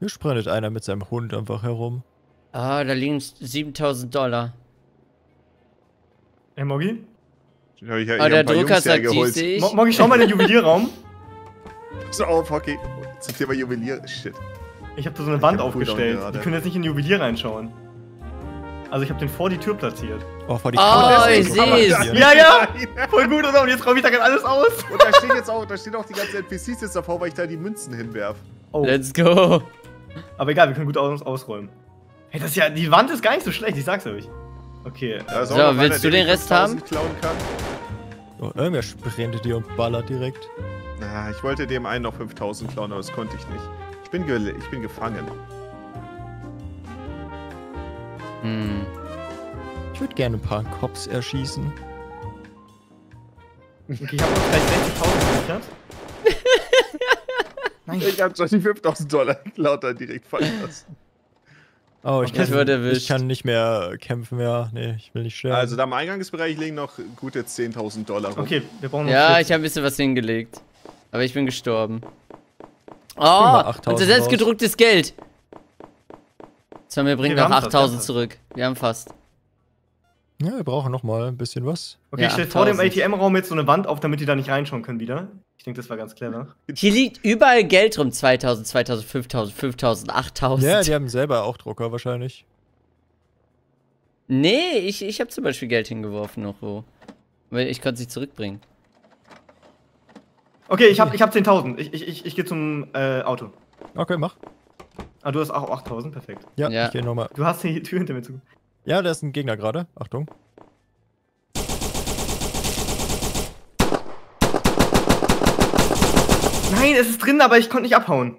F: Hier sprintet einer mit seinem Hund einfach herum.
A: Ah, da liegen 7000 Dollar.
B: Ey, Moggi?
C: Ich hab, ich, ich
A: Ah,
C: hab
A: der Drucker
C: Jungs
A: sagt, die
C: hergeholt.
A: sehe ich.
B: Mo- Moggi, schau mal in den Juwelierraum.
C: So auf, Hockey. Zum Thema Juwelier. Shit.
B: Ich habe da so eine Wand
C: hab
B: aufgestellt. Die können jetzt nicht in den Juwelier reinschauen. Also ich habe den vor die Tür platziert.
F: Oh, vor die
A: Oh,
F: Kamera.
A: ich seh's.
B: Ja, ja! Voll gut, oder? Und jetzt räume ich da gerade alles aus.
C: Und da stehen jetzt auch, da stehen auch die ganzen NPCs jetzt davor, weil ich da die Münzen hinwerf.
B: Oh,
A: Let's go.
B: aber egal, wir können gut aus ausräumen. Hey, das ist ja, die Wand ist gar nicht so schlecht, ich sag's euch. Okay,
C: Da ist
A: So, willst du
C: der
A: den Rest
C: 5000 klauen kann.
F: Oh, irgendwer sprintet hier und ballert direkt.
C: Na, ich wollte dem einen noch 5000 klauen, aber das konnte ich nicht. Ich bin, ge ich bin gefangen.
A: Hm.
F: Ich würde gerne ein paar Cops erschießen.
B: okay ich habe uns gleich 60.000 gesichert. Nein,
C: Ich hab schon die 5000 Dollar geklaut, dann direkt fallen lassen.
F: Oh, ich,
A: Okay,
F: kann, ich kann nicht mehr kämpfen mehr. Nee, ich will nicht sterben.
C: Also da im Eingangsbereich liegen noch gute 10.000 Dollar rum.
B: okay, wir brauchen noch
A: Ja,
B: 40.
A: ich habe ein bisschen was hingelegt. Aber ich bin gestorben. Oh,
F: mal 8000
A: unser selbstgedrucktes Geld. So, wir bringen
B: wir
A: noch
B: haben's fast, wir
A: 8000
B: haben's
A: zurück. Wir haben fast.
F: Ja, wir brauchen noch mal ein bisschen was.
B: Okay,
A: Ja,
B: ich stell vor dem
A: 8000.
B: ATM-Raum jetzt so eine Wand auf, damit die da nicht reinschauen können wieder. Ich denke, das war ganz clever.
A: Hier liegt überall Geld rum. 2000, 2000, 5000, 5000, 8000.
F: Ja, die haben selber auch Drucker wahrscheinlich.
A: nee, ich, ich habe zum Beispiel Geld hingeworfen noch wo. Weil ich konnte es nicht zurückbringen.
B: Okay, ich hab, ich hab 10.000. Ich, ich, ich, ich gehe zum äh, Auto.
F: Okay, mach.
B: Ah, du hast auch 8.000, perfekt.
F: Ja,
A: Ja.
F: ich gehe nochmal.
B: Du hast die Tür hinter mir zu.
F: Ja, da ist ein Gegner gerade. Achtung.
B: Nein, es ist drin, aber ich konnte nicht abhauen.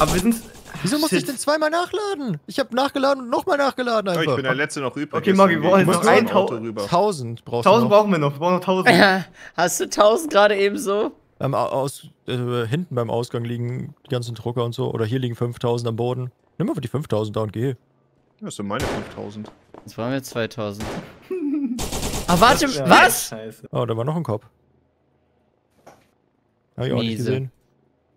B: Aber wir sind.
F: Wieso muss ich denn zweimal nachladen? Ich habe nachgeladen und nochmal nachgeladen
C: Oh,
F: einfach.
C: ich bin der letzte noch übrig.
B: Okay, Moggi, wir brauchen
C: Ich
B: jetzt
C: muss
B: noch
C: ein
B: ein
C: Auto
B: Tau-
C: rüber.
F: 1000 brauchst du
B: 1000
F: noch.
B: brauchen wir noch. Wir brauchen noch 1000.
A: Hast du 1000 gerade eben so?
F: Au- aus, äh, hinten beim Ausgang liegen die ganzen Drucker und so. Oder hier liegen 5000 am Boden. Nimm einfach die 5000 da und geh.
C: Das sind meine 5000.
A: Jetzt waren wir 2000. Ah, warte,
B: Ja,
A: was?
B: Scheiße.
F: Oh, da war noch ein Kopf. Hab ich auch nicht
A: Miese.
F: gesehen.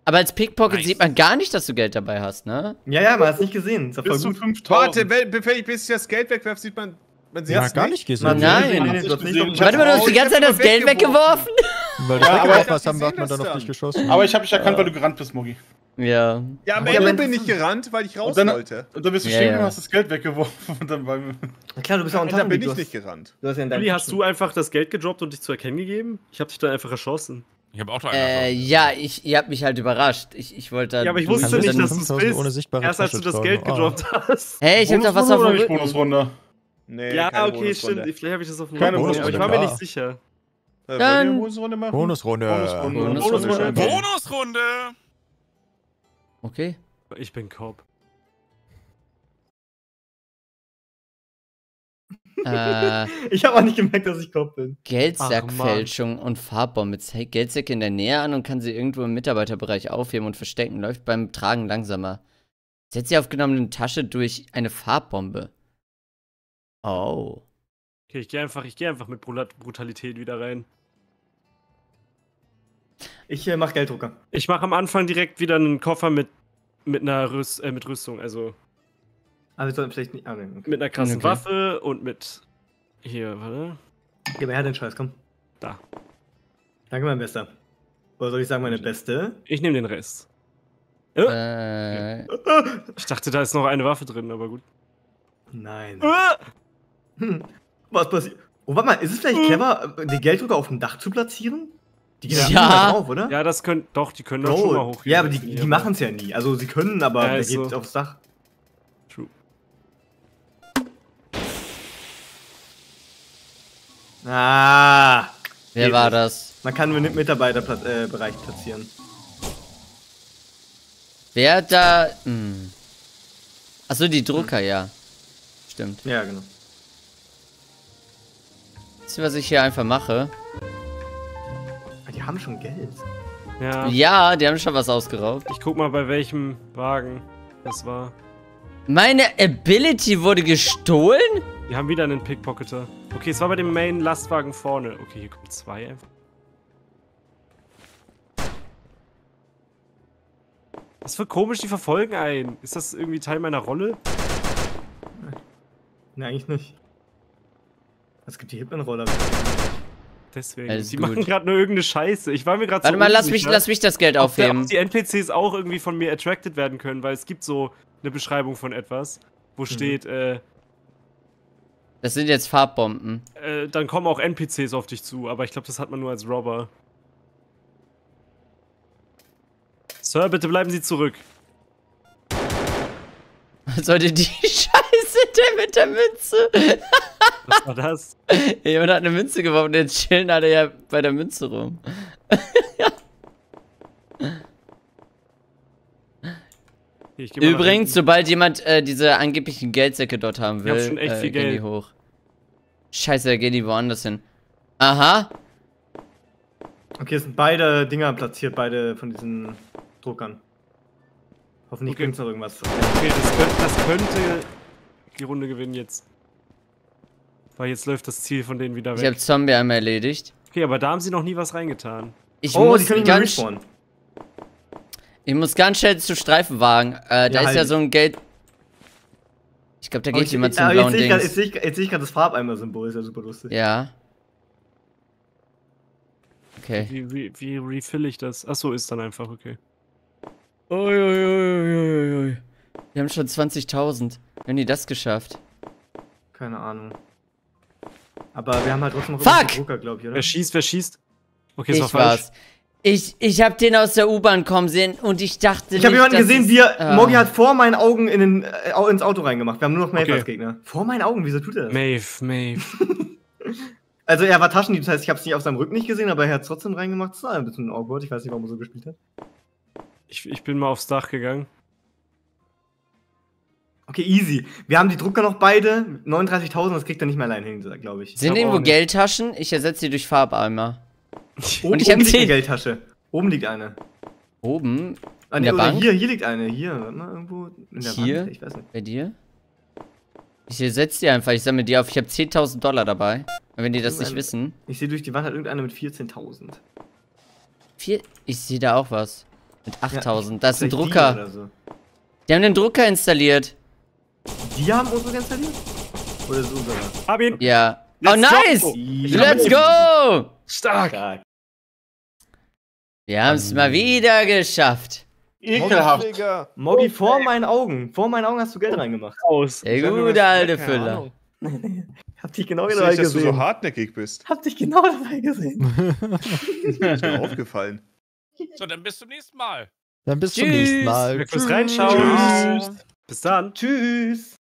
A: Aber als Pickpocket
D: Nice.
A: sieht man gar nicht, dass du Geld dabei hast, ne?
B: Ja, ja, man hat es nicht gesehen. Ist ja voll
G: Bis zu
B: gut.
G: 5000.
C: Warte, wenn- bevor ich bis ich das Geld wegwerfe, sieht man. Man sieht
F: Ja,
C: es
F: gar nicht gesehen.
B: Man-
A: Nein.
B: So-
G: Ich
A: Warte mal, du hast die ganze Zeit das Geld
C: weggeworfen.
F: Weil
G: Ja,
F: ja,
G: aber ich
F: was
C: hab
F: haben, hat man dann auf dich geschossen.
G: Aber ich habe dich erkannt, weil du gerannt bist, Moggi.
A: Ja.
C: Ja, am Ende
B: aber-
C: bin ich gerannt, weil ich raus
G: Und dann-
C: wollte.
G: Und dann bist du
A: Ja,
G: stehen
A: ja.
G: und hast das Geld weggeworfen. Und dann beim.
B: Na klar, du bist ja auch ein
C: dann bin ich
B: du
C: nicht gerannt.
B: Du hast ja
E: Uli, hast du einfach das Geld gedroppt und dich zu erkennen gegeben? Ich habe dich dann einfach erschossen.
D: Ich habe auch da
A: Äh, ja, ich, ihr habt mich halt überrascht. Ich, ich wollte da
E: Ja, aber ich wusste nicht,
F: du
E: dass du es
F: 5000
E: bist.
F: ohne sichtbare
E: Erst als du das? Geld
F: Ah.
E: gedroppt hast.
A: Hey, ich hab doch was auf dem
G: nicht
A: Rücken.
G: Bonusrunde?
C: Nee,
E: Ja,
C: keine
E: okay,
C: Bonusrunde.
E: stimmt. Vielleicht habe ich das auf dem.
F: Bonusrunde,
E: aber ich war mir nicht sicher.
C: Äh, wollen wir
A: Dann-
C: Bonusrunde machen?
F: Bonusrunde.
G: Bonusrunde.
A: Bonusrunde.
G: Bonusrunde.
D: Bonusrunde!
A: Okay.
E: Ich bin Cop.
A: Äh,
B: Ich habe auch nicht gemerkt, dass ich Kopf bin.
A: Geldsackfälschung und Farbbombe. Zeigt Geldsäcke in der Nähe an und kann sie irgendwo im Mitarbeiterbereich aufheben und verstecken. Läuft beim Tragen langsamer. Setzt die aufgenommene Tasche durch eine Farbbombe. Oh.
E: Okay, ich gehe einfach, ich geh einfach mit Brutalität wieder rein.
B: Ich äh, mach Gelddrucker.
E: Ich mache am Anfang direkt wieder einen Koffer mit, mit einer Rüst, äh, mit Rüstung, also
B: Aber wir sollten vielleicht nicht. Ah, okay.
E: mit einer krassen
A: Okay.
E: Waffe und mit. Hier, warte.
B: Gib mir her den Scheiß, komm.
E: Da.
B: Danke, mein Bester. Oder soll ich sagen, meine Beste?
E: Ich nehme den Rest.
A: Äh,
E: Ich dachte, da ist noch eine Waffe drin, aber gut.
B: Nein.
E: Ah!
B: Hm. Was passiert? Oh, warte mal, ist es vielleicht clever, äh, die Gelddrucker auf dem Dach zu platzieren? Die gehen
A: Ja.
B: drauf, oder?
E: Ja, das können. Doch, die können doch schon mal hochgehen.
B: ja, aber die, die machen es ja nie. Also sie können, aber
E: Ja,
B: der geht
E: so.
B: aufs Dach.
E: True.
B: Ah,
A: wer war das?
B: man kann einen Mitarbeiterbereich äh, platzieren.
A: Wer hat da. Hm. Achso, die Drucker, ja. Stimmt.
B: Ja, genau.
A: Wisst ihr, was ich hier einfach mache?
B: Ah, Die haben schon Geld.
E: Ja.
A: Ja, die haben schon was ausgeraubt.
E: Ich guck mal, bei welchem Wagen das war.
A: Meine Ability wurde gestohlen?
E: Wir haben wieder einen Pickpocketer. Okay, es war bei dem Main-Lastwagen vorne. Okay, hier kommen zwei einfach. Was für komisch, die verfolgen einen. Ist das irgendwie Teil meiner Rolle?
B: Ne, eigentlich nicht. Es gibt die Hitman-Roller.
E: Deswegen.
A: Alles
E: die
A: gut.
E: machen gerade nur irgendeine Scheiße. Ich war mir gerade so
A: Warte mal, lass mich, lass mich das Geld aufheben.
E: Ob die NPCs auch irgendwie von mir attracted werden können, weil es gibt so eine Beschreibung von etwas, wo steht, äh,
A: Das sind jetzt Farbbomben.
E: äh, dann kommen auch NPCs auf dich zu, aber ich glaube, das hat man nur als Robber. Sir, bitte bleiben Sie zurück.
A: Was sollte die Denn mit der Münze?
E: Was war das?
A: Jemand hat eine Münze geworfen, jetzt chillen alle ja bei der Münze rum.
E: Hier, ich geh mal nach
A: Übrigens, sobald jemand äh, diese angeblichen Geldsäcke dort haben will,
E: hab schon echt
A: äh,
E: viel
A: gehen die
E: Geld.
A: hoch. Scheiße, da gehen die woanders hin. Aha.
B: Okay, es sind beide Dinger platziert, beide von diesen Druckern. Hoffentlich
E: Okay.
B: bringt's noch irgendwas.
E: Okay, das könnte, das könnte die Runde gewinnen jetzt. Weil jetzt läuft das Ziel von denen wieder
A: Ich
E: weg.
A: hab Zombie einmal erledigt.
E: Okay, aber da haben sie noch nie was reingetan.
A: Ich,
B: Oh,
A: muss
B: die können
A: ganz,
B: respawnen.
A: ich muss ganz schnell zu Streifenwagen. Äh, da
B: Ja,
A: ist ja
B: halt.
A: so ein Geld. Ich glaube, da
B: Oh,
A: geht
B: ich-
A: jemand zum
B: ah,
A: blauen
B: jetzt sehe ich grad-
A: Dings.
B: Jetzt sehe ich, ich gerade das Farbeimer-Symbol, ist ja super lustig.
A: Ja. Okay.
E: Wie, wie, wie refill ich das? Achso, ist dann einfach, okay.
A: Uiuiuiuiui. Wir haben schon 20.000. Wie haben die das geschafft?
B: Keine Ahnung. Aber wir haben halt trotzdem noch
A: Fuck!
B: Drucker, glaube ich, oder?
E: Wer schießt, wer schießt? Okay, es war
A: ich
E: falsch.
A: war's. Ich, ich hab den aus der U-Bahn kommen sehen und ich dachte
B: Ich habe jemanden gesehen,
A: es-
B: wie er,
A: Ah.
B: Moggy hat vor meinen Augen in den, äh, ins Auto reingemacht. Wir haben nur noch Maeve
E: Okay.
B: als Gegner. Vor meinen Augen, wieso tut er das?
E: Maeve, Maeve.
B: Also er war Taschendieb, das heißt, ich habe es nicht auf seinem Rücken nicht gesehen, aber er hat trotzdem reingemacht. Das war ein bisschen awkward. Ich weiß nicht, warum er so gespielt hat.
E: Ich, ich bin mal aufs Dach gegangen.
B: Okay, easy. Wir haben die Drucker noch beide. 39.000, das kriegt er nicht mehr allein hin, glaube ich.
A: Sind irgendwo. Geldtaschen? Ich ersetze die durch Farbeimer.
B: Oben,
A: Und ich
B: oben liegt eine. Geldtasche. Oben liegt eine.
A: Oben?
B: Ah,
A: In der Bank?
B: Hier, hier liegt eine. Hier, warte mal, irgendwo in der
A: Hier?
B: Wand. Ich weiß nicht.
A: Bei dir? Ich ersetze die einfach, ich sammle die auf. Ich habe 10.000 Dollar dabei. Und wenn die das nicht wissen.
B: Ich sehe durch die Wand hat irgendeine mit 14.000.
A: Vier, ich sehe da auch was. Mit 8.000. da ist ein
B: die
A: Drucker.
B: oder so.
A: Die haben den Drucker installiert.
B: Die haben unsere installiert? Oder ist unsere?
E: Hab ihn.
A: Ja.
E: Let's
A: oh, nice!
E: go!
A: Let's go!
E: Stark.
B: Stark.
A: Wir haben es mal wieder geschafft.
G: Ekelhaft.
B: Moggy, vor meinen Augen. Vor meinen Augen hast du Geld reingemacht.
E: Aus.
A: Der gute alte Füller.
C: Ahnung.
B: Hab dich genau
C: Ich
B: dabei
C: sehe, dass du
B: gesehen.
C: so hartnäckig bist.
B: Hab dich genau dabei gesehen.
C: Ist mir aufgefallen.
D: So, dann bis zum nächsten Mal.
F: Dann bis zum
A: Tschüss.
F: nächsten Mal.
E: Danke fürs Reinschauen.
B: Tschüss.
E: Bis dann.
B: Tschüss.